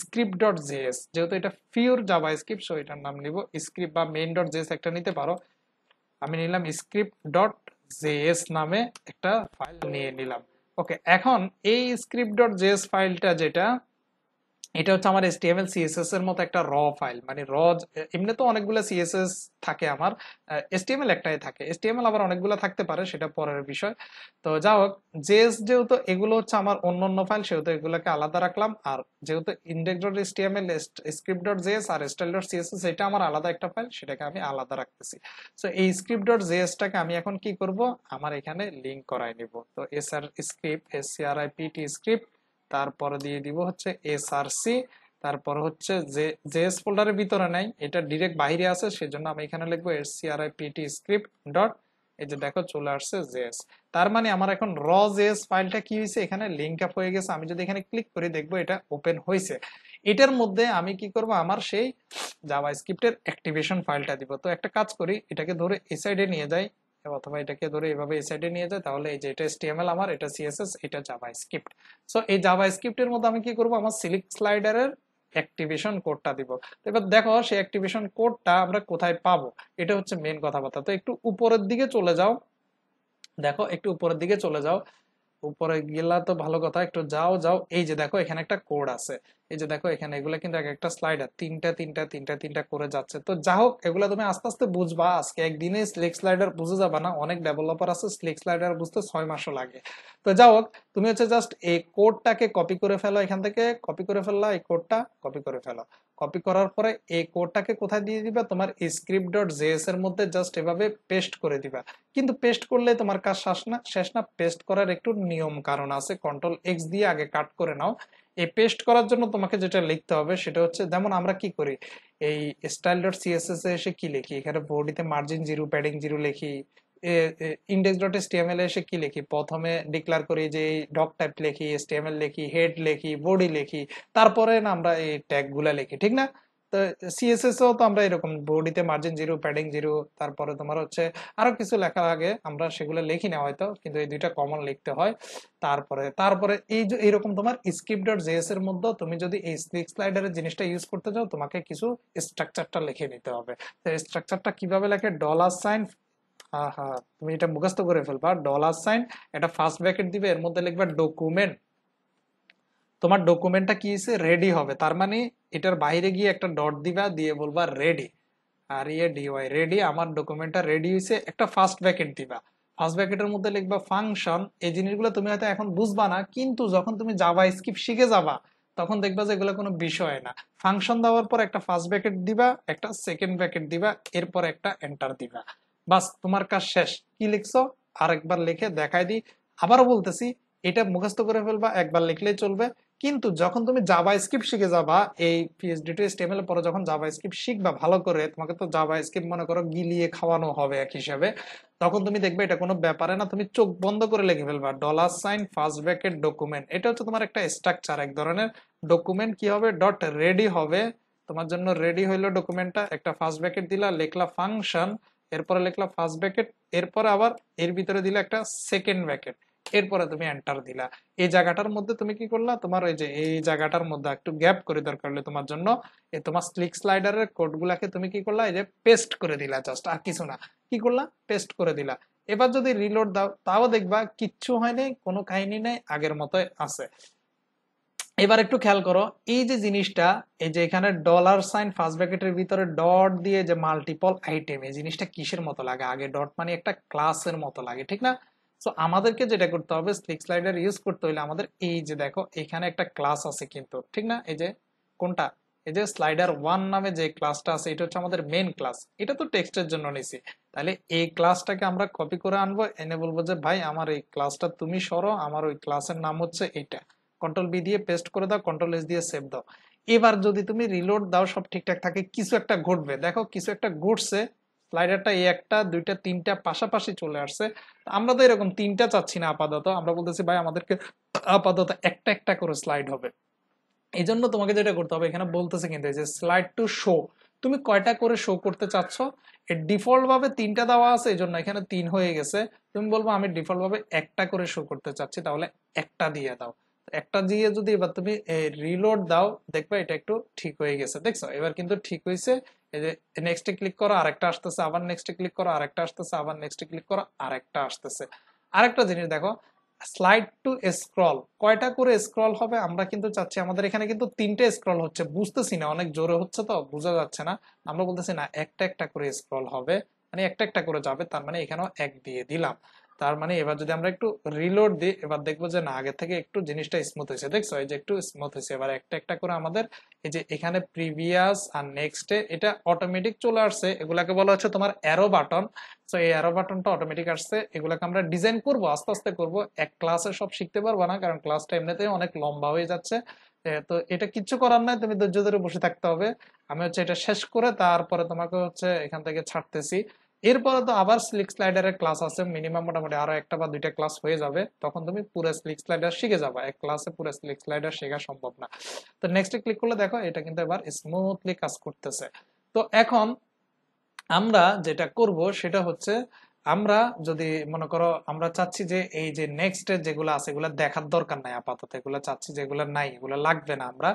স্ক্রিপ্ট ডট জেএস যেহেতু এটা পিওর জাভা স্ক্রিপ্ট সো এটার নাম নিব স্ক্রিপ্ট বা মেইন ডট জেএস একটা নিতে পারো। আমি নিলাম স্ক্রিপ্ট ডট জেএস নামে একটা ফাইল নিয়ে নিলাম। ওকে এখন এই স্ক্রিপ্ট ডট জেএস ফাইলটা যেটা এটা হচ্ছে আমার HTML CSS এর মতো একটা র ফাইল মানে র এমনি তো অনেকগুলো CSS থাকে আমার HTML একটাই থাকে। HTML আবার অনেকগুলো থাকতে পারে, সেটা পরের বিষয়। তো যা হোক JS যেহেতু এগুলো হচ্ছে আমার অন্য অন্য ফাইল সেহেতু এগুলোকে আলাদা রাখলাম। আর যেহেতু index dot HTML script dot JS আর style ডট CSS এটা আমার আলাদা একটা ফাইল সেটাকে আমি আলাদা রাখতেছি। সো এই script ডট টাকে আমি এখন কি করব? আমার এখানে লিংক করাই নিব। তো S sr script script script তারপরে দিয়ে দিব হচ্ছে এসআরসি তারপর হচ্ছে যে জেএস ফোল্ডারের ভিতরে নাই, এটা ডিরেক্ট বাইরে আছে, সেজন্য আমি এখানে লিখব S C R I S C R I P T script dot এই যে দেখো চলে আসছে জেএস তার মানে আমার এখন র জেএস ফাইলটা কি হয়েছে? এখানে লিংক আপ হয়ে গেছে, আমি যদি এখানে ক্লিক করি দেখব এটা ওপেন হয়েছে। এটার মধ্যে আমি কি করব? আমার সেই জাভা স্ক্রিপ্টের অ্যাক্টিভেশন ফাইলটা দিব। তো একটা কাজ করি, এটাকে ধরে এই সাইডে নিয়ে যাই। অথবা এটাকে ধরে এভাবে এই সাইডে নিয়ে যায়, তাহলে এই যে এটা HTML আমার, এটা CSS, এটা জাভা স্ক্রিপ্ট সো এই জাভা স্ক্রিপ্টের মধ্যে আমি কি করব? আমার সিলেক্ট স্লাইডারের অ্যাক্টিভেশন কোডটা দিব। এবার দেখো, সেই অ্যাক্টিভেশন কোডটা আমরা কোথায় পাবো? এটা হচ্ছে মেন কথাবার্তা। তো একটু উপরের দিকে চলে যাও। দেখো, একটু উপরের দিকে চলে যাও। উপরে গেলা তো ভালো কথা, একটু যাও যাও। এই যে দেখো, এখানে একটা কোড আছে। এই যে দেখো এখানে এগুলা কিন্তু এক একটা স্লাইডার তিনটা তিনটা তিনটা তিনটা করে যাচ্ছে। তো যা হোক, এগুলা তুমি আস্তে আস্তে বুঝবা আজকে। একদিনে স্লেক স্লাইডার বুঝে যাবা না। অনেক ডেভেলপার আছে স্লেক স্লাইডার বুঝতে ছয় মাসও লাগে। তো যা হোক, তুমি হচ্ছে জাস্ট এই কোডটাকে কপি করে ফেলো এখান থেকে। কপি করে ফেললা, এই কোডটা কপি করে ফেলো। কপি করার পরে এই কোডটাকে কোথায় দিয়ে দিবা? তোমার স্ক্রিপ্ট ডট জেএস এর মধ্যে জাস্ট এভাবে পেস্ট করে দিবা। কিন্তু পেস্ট করলে তোমার কাজ শেষ না শেষ না। পেস্ট করার একটু নিয়ম কারণ আছে। কন্ট্রোল এক্স দিয়ে আগে কাট করে নাও। এই পেস্ট করার জন্য তোমাকে যেটা লিখতে হবে সেটা হচ্ছে, যেমন আমরা কি করি, এই স্টাইল ডট সিএসএস এ এসে কি লিখি? এখানে বডিতে মার্জিন জিরো প্যাডিং জিরো লিখি ইন্ডেক্স ডট এসটিএমএল এসে কি লিখি? প্রথমে ডিক্লার করি যে ডক টাইপ লিখি এসটিএমএল লিখি হেড লিখি বডি লিখি, তারপরে আমরা এই ট্যাগগুলা লিখি, ঠিক না? তো সিএসএস তো আমরা এরকম বডিতে মার্জিন জিরো প্যাডিং জিরো তারপরে তোমার হচ্ছে আরও কিছু লেখা আগে, আমরা সেগুলো লিখি না হয়তো, কিন্তু এই দুইটা কমন লিখতে হয়। তারপরে তারপরে এই যে এরকম তোমার স্ক্রিপ্ট ডট জেএস এর মধ্যে তুমি যদি এই স্লিক স্লাইডারের জিনিসটা ইউজ করতে চাও, তোমাকে কিছু স্ট্রাকচারটা লিখে নিতে হবে। তো স্ট্রাকচারটা কীভাবে লেখে? ডলার সাইন হ্যাঁ হ্যাঁ তুমি এটা মুখস্থ করে ফেলবা। ডলার সাইন এটা ফার্স্ট ব্র্যাকেট দিবে, এর মধ্যে লিখবা ডকুমেন্ট তোমার ডকুমেন্টটা কি হয়েছে? রেডি হবে। তার মানে এটার বাইরে গিয়ে একটা ডট দিবা, দিয়ে বলবা রেডি আর ইয়ে ডিওয়াই রেডি আমার ডকুমেন্টটা রেডি হয়েছে। একটা ফার্স্ট ব্র্যাকেট দিবা। ফার্স্ট ব্র্যাকেটের মধ্যে লিখবা ফাংশন এই জিনিসগুলো তুমি হয়তো এখন বুঝবা না, কিন্তু যখন তুমি জাভা স্ক্রিপ্ট শিখে যাবা, তখন দেখবা যে এগুলো কোনো বিষয় না। ফাংশন দেওয়ার পর একটা ফার্স্ট ব্র্যাকেট দিবা, একটা সেকেন্ড ব্র্যাকেট দিবা, এরপর একটা এন্টার দিবা। বাস, তোমার কাজ শেষ। কি লিখছো? আরেকবার লিখে দেখাই দিই। আবারও বলতেছি, এটা মুখস্থ করে ফেলবা, একবার লিখলেই চলবে। কিন্তু যখন তুমি জাভা স্ক্রিপ্ট শিখে যাবা, এই পিএইচডি টু এসটিএমএল পরে যখন জাভা স্ক্রিপ্ট শিখবা ভালো করে, তোমাকে তো জাভা স্ক্রিপ্ট মনে করো গিলিয়ে খাওয়ানো হবে এক হিসাবে, তখন তুমি দেখবে এটা কোনো ব্যাপারে না, তুমি চোখ বন্ধ করে লিখে ফেলবা dollar sign first bracket document এটা হচ্ছে তোমার একটা স্ট্রাকচার এক ধরনের ডকুমেন্ট কি হবে? ডট রেডি হবে। তোমার জন্য রেডি হইল ডকুমেন্টটা একটা ফার্স্ট ব্র্যাকেট দিলা, লিখলা ফাংশন এরপরে লিখলা ফার্স্ট ব্র্যাকেট এরপরে আবার এর ভিতরে দিলা একটা সেকেন্ড ব্র্যাকেট এরপরে তুমি এন্টার দিলা। এই জায়গাটার মধ্যে তুমি কি করলা? তোমার ওই যে এই জায়গাটার মধ্যে একটু গ্যাপ করে দরকার হলে তোমার জন্য তোমার স্লিক স্লাইডারের কোড গুলাকে তুমি কি করলা? এই যে পেস্ট করে দিলা জাস্ট আর কিছু না। কি করলা? পেস্ট করে দিলা। এবার যদি রিলোড দাও, তাও দেখবা কিচ্ছু হয়নি, কোনো কাহিনী নেই, আগের মতোই আছে। এবার একটু খেয়াল করো, এই যে জিনিসটা, এই যে এখানে ডলার সাইন ফার্স্ট ব্র্যাকেটের ভিতরে ডট দিয়ে যে মাল্টিপল আইটেম এই জিনিসটা কিসের মতো লাগে? আগে ডট মানে একটা ক্লাসের মতো লাগে, ঠিক না? সো আমাদেরকে যেটা করতে হবে স্লিক স্লাইডার ইউজ করতে হলে আমাদের এই যে দেখো, এখানে একটা ক্লাস আছে কিন্তু, ঠিক না? এই যে, কোনটা? এই যে স্লাইডার ওয়ান নামে যে ক্লাসটা আছে, এটা হচ্ছে আমাদের মেন ক্লাস এটা তো টেক্সটের জন্য নিছি। তাহলে এই ক্লাসটাকে আমরা কপি করে আনব, এনে বলব যে, ভাই, আমার এই ক্লাসটা তুমি সরো, আমার ওই ক্লাসের নাম হচ্ছে এটা কন্ট্রোল বি দিয়ে পেস্ট করে দাও কন্ট্রোল এস দিয়ে সেভ দাও। এবার যদি তুমি রিলোড দাও, সব ঠিকঠাক থাকে, কিছু একটা ঘটবে। দেখো, কিছু একটা ঘটছে স্লাইডারটা এই একটা, দুইটা, তিনটা পাশাপাশি চলে আসছে। আমরা তো এরকম তিনটা চাচ্ছি না আপাতত। আমরা বলতেছি, ভাই, আমাদেরকে আপাতত একটা একটা করে স্লাইড হবে। এই জন্য তোমাকে যেটা করতে হবে, এখানে বলতেছে কিন্তু যে স্লাইড টু শো তুমি কয়টা করে শো করতে চাচ্ছ? এর ডিফল্ট ভাবে তিনটা দেওয়া আছে এই জন্য এখানে তিন হয়ে গেছে। তুমি বলব, আমি ডিফল্ট ভাবে একটা করে শো করতে চাচ্ছি, তাহলে একটা দিয়ে দাও। একটা দিয়ে যদি এবার তুমি রিলোড দাও, দেখবে এটা একটু ঠিক হয়ে গেছে, দেখছ? এবার কিন্তু ঠিক হয়েছে, এই যে নেক্সটে ক্লিক করো, আরেকটা আসতেছে, আবার নেক্সটে ক্লিক করো, আরেকটা আসতেছে, আবার নেক্সটে ক্লিক করো, আরেকটা আসতেছে। আরেকটা জিনিস দেখো স্লাইড টু স্ক্রল কয়টা করে স্ক্রল হবে? আমরা কিন্তু চাচ্ছি, আমাদের এখানে কিন্তু তিনটে স্ক্রল হচ্ছে, বুঝতেছি না, অনেক জোরে হচ্ছে তো, বোঝা যাচ্ছে না। আমরা বলতেছি না, একটা একটা করে স্ক্রল হবে মানে একটা একটা করে যাবে, তার মানে এখানেও এক দিয়ে দিলাম। তার মানে এবার যদি আমরা একটু রিলোড দিই, এবার দেখব যে না, আগে থেকে একটু জিনিসটা স্মুথ হয়েছে। দেখছ? এই যে একটু স্মুথ হয়েছে। এবার একটা একটা করে আমাদের এই যে এখানে প্রিভিয়াস আর নেক্সটে এটা অটোমেটিক চলে আসছে। এগুলাকে বলা হচ্ছে তোমার অ্যারো বাটন সো এই অ্যারো বাটনটা অটোমেটিক আসছে। এগুলাকে আমরা ডিজাইন করব, আস্তে আস্তে করব। এক ক্লাসে সব শিখতে পারব না, কারণ ক্লাসটা এমনিতেই অনেক লম্বা হয়ে যাচ্ছে। তো এটা কিচ্ছু করার নাই। তুমি ধৈর্য ধরে বসে থাকতে হবে। আমি হচ্ছে এটা শেষ করে তারপরে তোমাকে হচ্ছে এখান থেকে ছাড়তেছি। এরপরে তো আবার স্লিক স্লাইডারের ক্লাস আছে। মিনিমাম মোটামুটি আরও একটা বা দুইটা ক্লাস হয়ে যাবে। তখন তুমি পুরো স্লিক স্লাইডার শিখে যাবে। এক ক্লাসে পুরো স্লিক স্লাইডার শেখা সম্ভব না। তো নেক্সটে ক্লিক করলে দেখো, এটা কিন্তু এবার স্মুথলি কাজ করতেছে। তো এখন আমরা যেটা করব, সেটা হচ্ছে আমরা যদি মনে করো, আমরা চাচ্ছি যে এই যে নেক্সট যেগুলো আছে, এগুলো দেখার দরকার নাই আপাতত। এগুলো চাচ্ছি যে এগুলো নাই, এগুলো লাগবে না আমরা।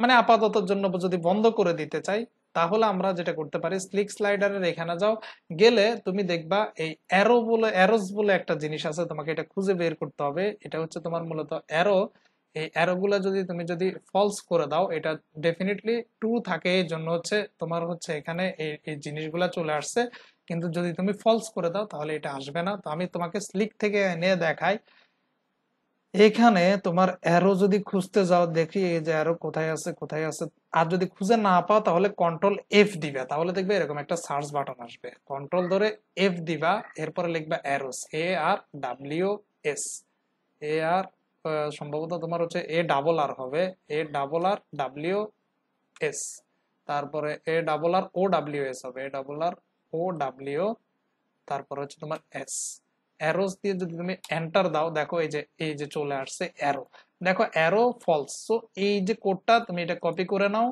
মানে আপাতত জন্য যদি বন্ধ করে দিতে চাই তাহলে আমরা যেটা করতে পারি স্লিক স্লাইডারের এখানে যাও, গেলে তুমি দেখবা এই অ্যারো বলে অ্যারোস বলে একটা জিনিস আছে, তোমাকে এটা খুঁজে বের করতে হবে। এটা হচ্ছে তোমার মূলত অ্যারো এই অ্যারোগুলো যদি তুমি যদি ফলস করে দাও, এটা ডেফিনেটলি টু থাকে। এই জন্য হচ্ছে তোমার হচ্ছে এখানে এই এই জিনিসগুলা চলে আসছে। কিন্তু যদি তুমি ফলস করে দাও, তাহলে এটা আসবে না। তো আমি তোমাকে স্লিক থেকে এনে দেখাই। এখানে তোমার অ্যারো যদি খুঁজতে যাও, দেখি এই যে অ্যারো কোথায় আছে কোথায় আছে। আর যদি খুঁজে না পাও, তাহলে কন্ট্রোল এফ দিবা। তাহলে দেখবে এরকম একটা সার্চ বাটন আসবে। কন্ট্রোল ধরে এফ দিবা, এরপরে লিখবা arrows A R W S A R সম্ভবত তোমার হচ্ছে এ ডাবল আর হবে। A double R W S তারপরে A double R O W S হবে। A double R O W তারপর হচ্ছে তোমার এস অ্যারোস দিয়ে যদি তুমি এন্টার দাও, দেখো এই যে এই যে চলে আসছে অ্যারো দেখো অ্যারো ফলস সো এই যে কোডটা তুমি এটা কপি করে নাও,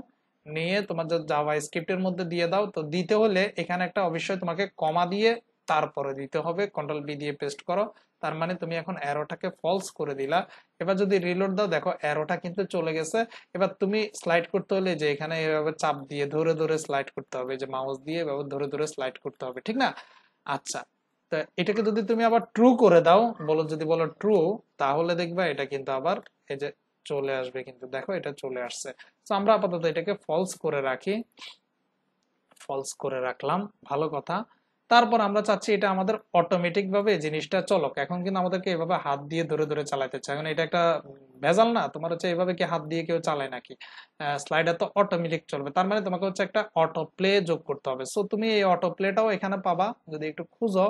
নিয়ে তোমার যে জাভা স্ক্রিপ্টের মধ্যে দিয়ে দাও, তো দিতে হলে এখানে একটা অবশ্যই তোমাকে কমা দিয়ে তারপরে দিতে হবে। কন্ট্রোল বি দিয়ে পেস্ট করো। তার মানে তুমি এখন অ্যারোটাকে ফলস করে দিলা। এবার যদি রিলোড দাও, দেখো অ্যারোটা কিন্তু চলে গেছে। এবার তুমি স্লাইড করতে হলে যে এখানে এভাবে চাপ দিয়ে ধরে ধরে স্লাইড করতে হবে। যে মাউস দিয়ে এভাবে ধরে ধরে স্লাইড করতে হবে। ঠিক না? আচ্ছা। তা এটাকে যদি তুমি আবার ট্রু করে দাও, বলো যদি বলো ট্রু তাহলে দেখবা এটা কিন্তু আবার এই যে চলে আসবে কিন্তু। দেখো এটা চলে আসছে। তো আমরা আপাতত এটাকে ফলস করে রাখি। ফলস করে রাখলাম, ভালো কথা। তারপর আমরা চাচ্ছি এটা আমাদের অটোমেটিক ভাবে জিনিসটা চলক। এখন কিন্তু আমাদেরকে এভাবে হাত দিয়ে ধরে ধরে চালাতে চাই এখন এটা একটা ভেজাল না, তোমার হচ্ছে এভাবে কি হাত দিয়ে কেউ চালায় নাকি? স্লাইডার তো অটোমেটিক চলবে। তার মানে তোমাকে হচ্ছে একটা অটো প্লে যোগ করতে হবে। সো তুমি এই অটো প্লেটাও এখানে পাবা। যদি একটু খুঁজো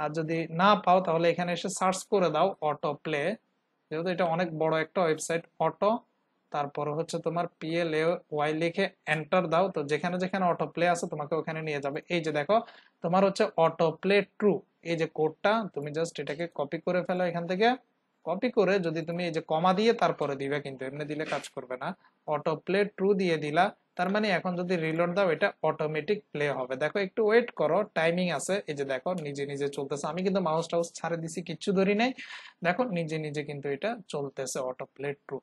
আর যদি না পাও তাহলে এখানে এসে সার্চ করে দাও অটো প্লে। যেহেতু এটা অনেক বড় একটা ওয়েবসাইট, অটো। তারপর হচ্ছে তোমার পিএল এ ওয়াই লিখে এন্টার দাও। তো যেখানে যেখানে অটো প্লে আছে তোমাকে ওখানে নিয়ে যাবে। এই যে দেখো, তোমার হচ্ছে অটো প্লে ট্রু। এই যে কোডটা, তুমি জাস্ট এটাকে কপি করে ফেলো এখান থেকে। কপি করে যদি তুমি এই যে কমা দিয়ে তারপরে দিবে কিন্তু, এমনি দিলে কাজ করবে না। অটো প্লে ট্রু দিয়ে দিলা। তার মানে এখন যদি রিলোড দাও, এটা অটোমেটিক প্লে হবে। দেখো, একটু ওয়েট করো টাইমিং আছে। এই যে দেখো, নিজে নিজে চলতেছে। আমি কিন্তু মাউস টাউস ছাড়ে দিছি, কিচ্ছু ধরি নাই। দেখো, নিজে নিজে কিন্তু এটা চলতেছে অটো প্লে ট্রু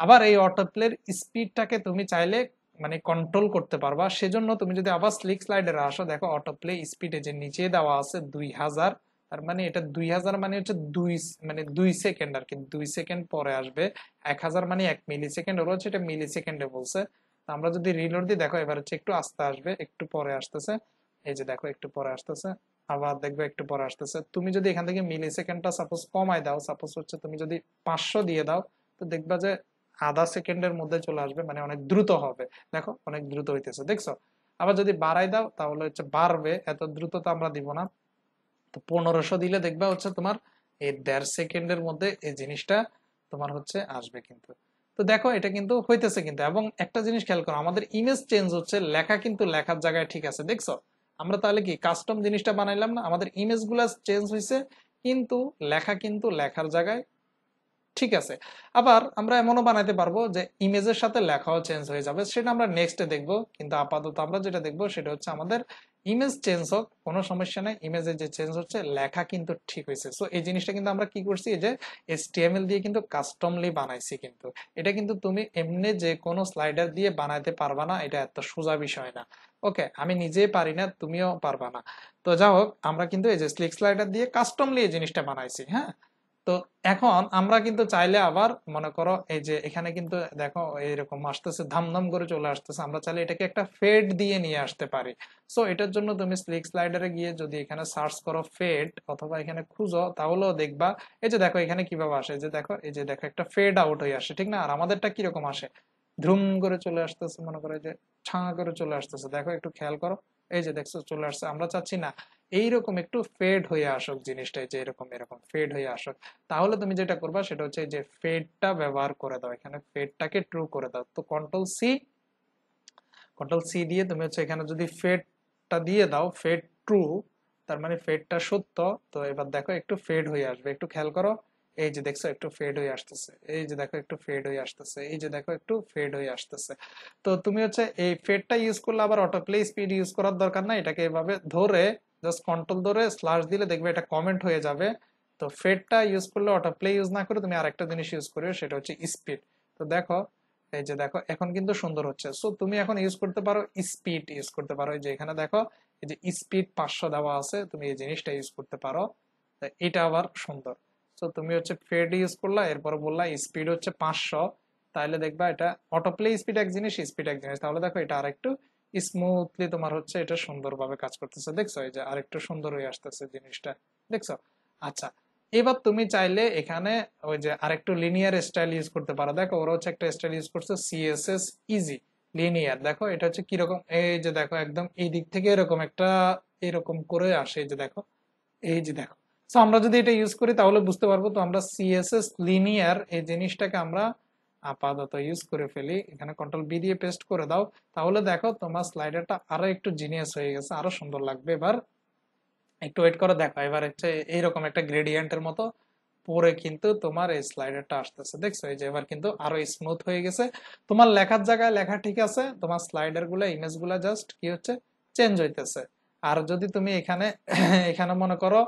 আবার এই অটো প্লের স্পিডটাকে তুমি চাইলে মানে কন্ট্রোল করতে পারবা। সেজন্য তুমি যদি আবার স্লিক স্লাইডারে আসো, দেখো অটো প্লে স্পিডে যে নিচে দেওয়া আছে দুই হাজার, তার মানে এটা দুই হাজার মানে হচ্ছে দুই মানে দুই সেকেন্ড আর কি। দুই সেকেন্ড পরে আসবে। এক হাজার মানে এক মিলি সেকেন্ড ওরা হচ্ছে এটা মিলি সেকেন্ডে বলছে। আমরা যদি রিলোড দিই, দেখো এবার হচ্ছে একটু আস্তে আসবে, একটু পরে আসতেছে। এই যে দেখো, একটু পরে আসতেছে, আবার দেখবে একটু পরে আসতেছে। তুমি যদি এখান থেকে মিলি সেকেন্ডটা সাপোজ কমায় দাও সাপোজ হচ্ছে তুমি যদি পাঁচশো দিয়ে দাও, তো দেখবা যে আধা সেকেন্ডের মধ্যে চলে আসবে মানে অনেক দ্রুত হবে। দেখো, অনেক দ্রুত হইতেছে, দেখছ? আবার যদি বাড়াই দাও, তাহলে হচ্ছে বাড়বে, এত দ্রুত তো আমরা দিব না। তো পনেরোশো দিলে দেখবা হচ্ছে তোমার এই দেড় সেকেন্ডের মধ্যে এই জিনিসটা তোমার হচ্ছে আসবে কিন্তু। তো দেখো, এটা কিন্তু হইতেছে কিন্তু। এবং একটা জিনিস খেয়াল করো, আমাদের ইমেজ চেঞ্জ হচ্ছে, লেখা কিন্তু লেখার জায়গায় ঠিক আছে, দেখছ? আমরা তাহলে কি কাস্টম জিনিসটা বানাইলাম না? আমাদের ইমেজগুলা চেঞ্জ হয়েছে কিন্তু লেখা কিন্তু লেখার জায়গায় ঠিক আছে। আবার আমরা এমনও বানাইতে পারব যে ইমেজের সাথে লেখাও চেঞ্জ হয়ে যাবে। সেটা আমরা নেক্সটে দেখব। কিন্তু আপাতত আমরা যেটা দেখব সেটা হচ্ছে আমাদের ইমেজ চেঞ্জ হোক, কোনো সমস্যা নেই। ইমেজের যে চেঞ্জ হচ্ছে, লেখা কিন্তু ঠিক হয়েছে। সো এই জিনিসটা কিন্তু আমরা কি করছি? যে এসটিএমএল দিয়ে কিন্তু কাস্টমলি বানাইছি কিন্তু। এটা কিন্তু তুমি এমনি যে কোনো স্লাইডার দিয়ে বানাইতে পারবা না। এটা এত সোজা বিষয় না। ওকে আমি নিজেই পারি না, তুমিও পারবা না। তো যা হোক, আমরা কিন্তু এই যে স্লিক স্লাইডার দিয়ে কাস্টমলি এই জিনিসটা বানাইছি হ্যাঁ? তো এখন আমরা কিন্তু চাইলে আবার মনে করো এই যে এখানে কিন্তু দেখো এইরকম আসতেছে, ধামধাম করে চলে আসতেছে। আমরা চাইলে এটাকে একটা ফেড দিয়ে নিয়ে আসতে পারি। সো এটার জন্য তুমি স্লিক স্লাইডারে গিয়ে যদি এখানে সার্চ করো ফেড অথবা এখানে খুঁজো, তাহলেও দেখবা, এই যে দেখো এখানে কীভাবে আসে যে দেখো, এই যে দেখো একটা ফেড আউট হয়ে আসে, ঠিক না? আর আমাদেরটা কীরকম আসে? ধ্রুম করে চলে আসতেছে, মনে করো যে, ছাঁ করে চলে আসতেছে। দেখো একটু খেয়াল করো, এই যে দেখছ চলে আসছে। আমরা চাচ্ছি না এইরকম একটু ফেড হয়ে আসুক জিনিসটা যে এরকম এরকম ফেড হয়ে আসুক। তাহলে তুমি যেটা করবা, সেটা হচ্ছে যে ফেডটা ব্যবহার করে দাও। এখানে ফেডটাকে ট্রু করে দাও। তো কন্ট্রোল সি কন্ট্রোল সি দিয়ে তুমি হচ্ছে এখানে যদি ফেডটা দিয়ে দাও ফেড ট্রু তার মানে ফেডটা সত্য, তো এবার দেখো একটু ফেড হয়ে আসবে। একটু খেয়াল করো, এই যে দেখছ একটু ফেড হয়ে আসতেছে। এই যে দেখো একটু ফেড হয়ে আসতেছে। এই যে দেখো একটু ফেড হয়ে আসতেছে। তো তুমি হচ্ছে এই ফেডটা ইউজ করলে আবার অটো প্লে স্পিড ইউজ করার দরকার না এটাকে এভাবে ধরে জাস্ট কন্ট্রোল ধরে স্ল্যাশ দিলে দেখবে এটা কমেন্ট হয়ে যাবে। তো ফেডটা ইউজ করলে অটো প্লে ইউজ না করে তুমি আরেকটা জিনিস ইউজ করিও, সেটা হচ্ছে স্পিড তো দেখো, এই যে দেখো, এখন কিন্তু সুন্দর হচ্ছে। সো তুমি এখন ইউজ করতে পারো স্পিড ইউজ করতে পারো। যে এখানে দেখো, এই যে স্পিড পাঁচশো দেওয়া আছে, তুমি এই জিনিসটা ইউজ করতে পারো। এটা আবার সুন্দর। তো তুমি হচ্ছে ফেড ইউজ করলা, এরপর বললা স্পিড হচ্ছে পাঁচশো। তাহলে দেখবা এটা অটো প্লে স্পিড এক জিনিস স্পিড এক জিনিস। তাহলে দেখো এটা আরেকটু স্মুথলি তোমার হচ্ছে এটা সুন্দরভাবে কাজ করতেছে, দেখছ? এই যে আরেকটু সুন্দর হয়ে আসতেছে জিনিসটা, দেখছ? আচ্ছা এবার তুমি চাইলে এখানে ওই যে আরেকটু লিনিয়ার স্টাইল ইউজ করতে পারো। দেখো, ওরা হচ্ছে একটা স্টাইল ইউজ করছে সিএসএস ইজি লিনিয়ার দেখো, এটা হচ্ছে কীরকম? এই যে দেখো, একদম এই দিক থেকে এরকম একটা, এরকম করে আসে যে দেখো, এই যে দেখো। সো আমরা যদি এটা ইউজ করি, তাহলে বুঝতে পারব তো আমরা সিএসএস লিনিয়ার এই জিনিসটাকে আমরা আপাতত ইউজ করে ফেলি। এখানে কন্ট্রোল বি দিয়ে পেস্ট করে দাও। তাহলে দেখো তোমার স্লাইডারটা আরও একটু জিনিয়াস হয়ে গেছে, আরও সুন্দর লাগবে। এবার একটু ওয়েট করে দেখো, এবার হচ্ছে এইরকম একটা গ্রেডিয়েন্টের মতো পরে কিন্তু তোমার এই স্লাইডারটা আসতেছে। দেখছ? এই যে এবার কিন্তু আরও স্মুথ হয়ে গেছে। তোমার লেখার জায়গায় লেখা ঠিক আছে, তোমার স্লাইডারগুলা ইমেজগুলা জাস্ট কি হচ্ছে? চেঞ্জ হইতেছে। আর যদি তুমি এখানে এখানে মনে করো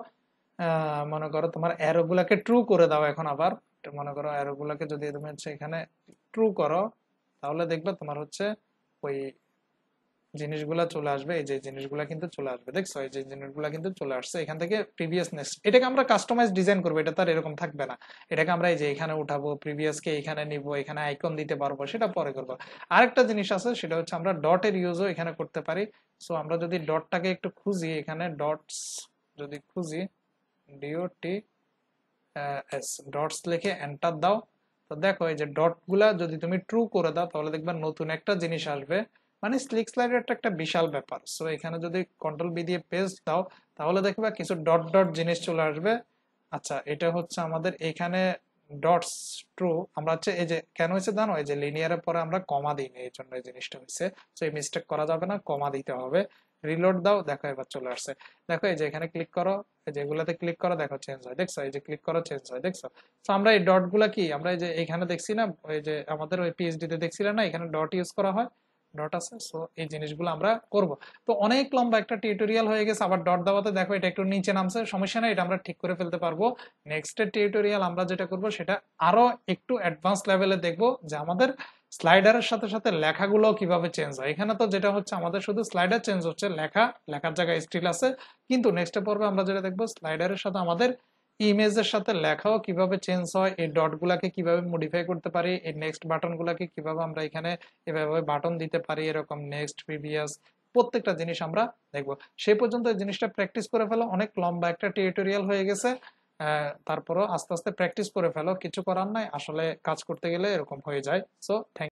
মনে করো তোমার অ্যারো গুলাকে ট্রু করে দাও এখন আবার। মনে করো অ্যারো গুলাকে যদি তুমি হচ্ছে এখানে ট্রু করো, তাহলে দেখবে তোমার হচ্ছে ওই জিনিসগুলা চলে আসবে, এই যে জিনিসগুলা কিন্তু চলে আসবে। দেখছ? এই যে জিনিসগুলা কিন্তু চলে আসছে। এখান থেকে প্রিভিয়াস নেক্সট এটাকে আমরা কাস্টমাইজ ডিজাইন করব, এটা তার এরকম থাকবে না। এটাকে আমরা এই যে এখানে উঠাবো প্রিভিয়াস কে এখানে নিব, এখানে আইকন দিতে পারব, সেটা পরে করব। আরেকটা জিনিস আছে, সেটা হচ্ছে আমরা ডটের ইউজও এখানে করতে পারি। সো আমরা যদি ডটটাকে একটু খুঁজি, এখানে ডটস যদি খুঁজি ডিওটি এস ডটস লিখে এন্টার দাও। তো দেখো এই যে ডটগুলা যদি তুমি ট্রু করে দাও, তাহলে দেখবা নতুন একটা জিনিস আসবে। মানে স্লিক স্লাইডারটা একটা বিশাল ব্যাপার। সো এখানে যদি কন্ট্রোল বি দিয়ে পেস্ট দাও, তাহলে দেখবা কিছু ডট ডট জিনিস চলে আসবে। আচ্ছা এটা হচ্ছে আমাদের এখানে ডটস ট্রু আমরা হচ্ছে এই যে, কেন হয়েছে জানো? এই যে লিনিয়ারের পরে আমরা কমা দিই এই জন্য এই জিনিসটা হয়েছে। তো এই মিস্টেক করা যাবে না কমা দিতে হবে। রিলোড দাও, দেখো এবার চলে আসছে। দেখো এই যে এখানে ক্লিক করো। এই যে এগুলাতে ক্লিক করো দেখো চেঞ্জ হয়, দেখছ? এই যে ক্লিক করো চেঞ্জ হয়, দেখছ? তো আমরা এই ডটগুলা কি? আমরা এই যে এখানে দেখছি না, ওই যে আমাদের ওই পিএইচডি তে দেখছিলাম না এখানে ডট ইউজ করা হয় ডট আছে সো এই জিনিসগুলো আমরা করব। তো অনেক লম্বা একটা টিউটোরিয়াল হয়ে গেছে, আবার ডট দেওয়াতে দেখো এটা একটু নিচে নামছে, সমস্যা নেই, এটা আমরা ঠিক করে ফেলতে পারব। নেক্সট টিউটোরিয়াল আমরা যেটা করব, সেটা আরও একটু অ্যাডভান্স লেভেলে দেখব, যে আমাদের স্লাইডারের সাথে সাথে লেখাগুলো কীভাবে চেঞ্জ হয়? এখানে তো যেটা হচ্ছে, আমাদের শুধু স্লাইডার চেঞ্জ হচ্ছে, লেখা, লেখার জায়গায় স্টিল আছে। কিন্তু নেক্সট পর্বে আমরা যেটা দেখব স্লাইডারের সাথে আমাদের ইমেজের সাথে লেখাও কীভাবে চেঞ্জ হয়, এই ডট গুলাকে কীভাবে মডিফাই করতে পারি, এই নেক্সট বাটন গুলাকে কীভাবে আমরা এখানে এভাবে বাটন দিতে পারি, এরকম নেক্সট প্রিভিয়াস প্রত্যেকটা জিনিস আমরা দেখব। সেই পর্যন্ত জিনিসটা প্র্যাকটিস করে ফেলো। অনেক লম্বা একটা টিউটোরিয়াল হয়ে গেছে। তারপরও আস্তে আস্তে প্র্যাকটিস করে ফেলো। কিছু করার নাই। আসলে কাজ করতে গেলে এরকম হয়ে যায়। So thank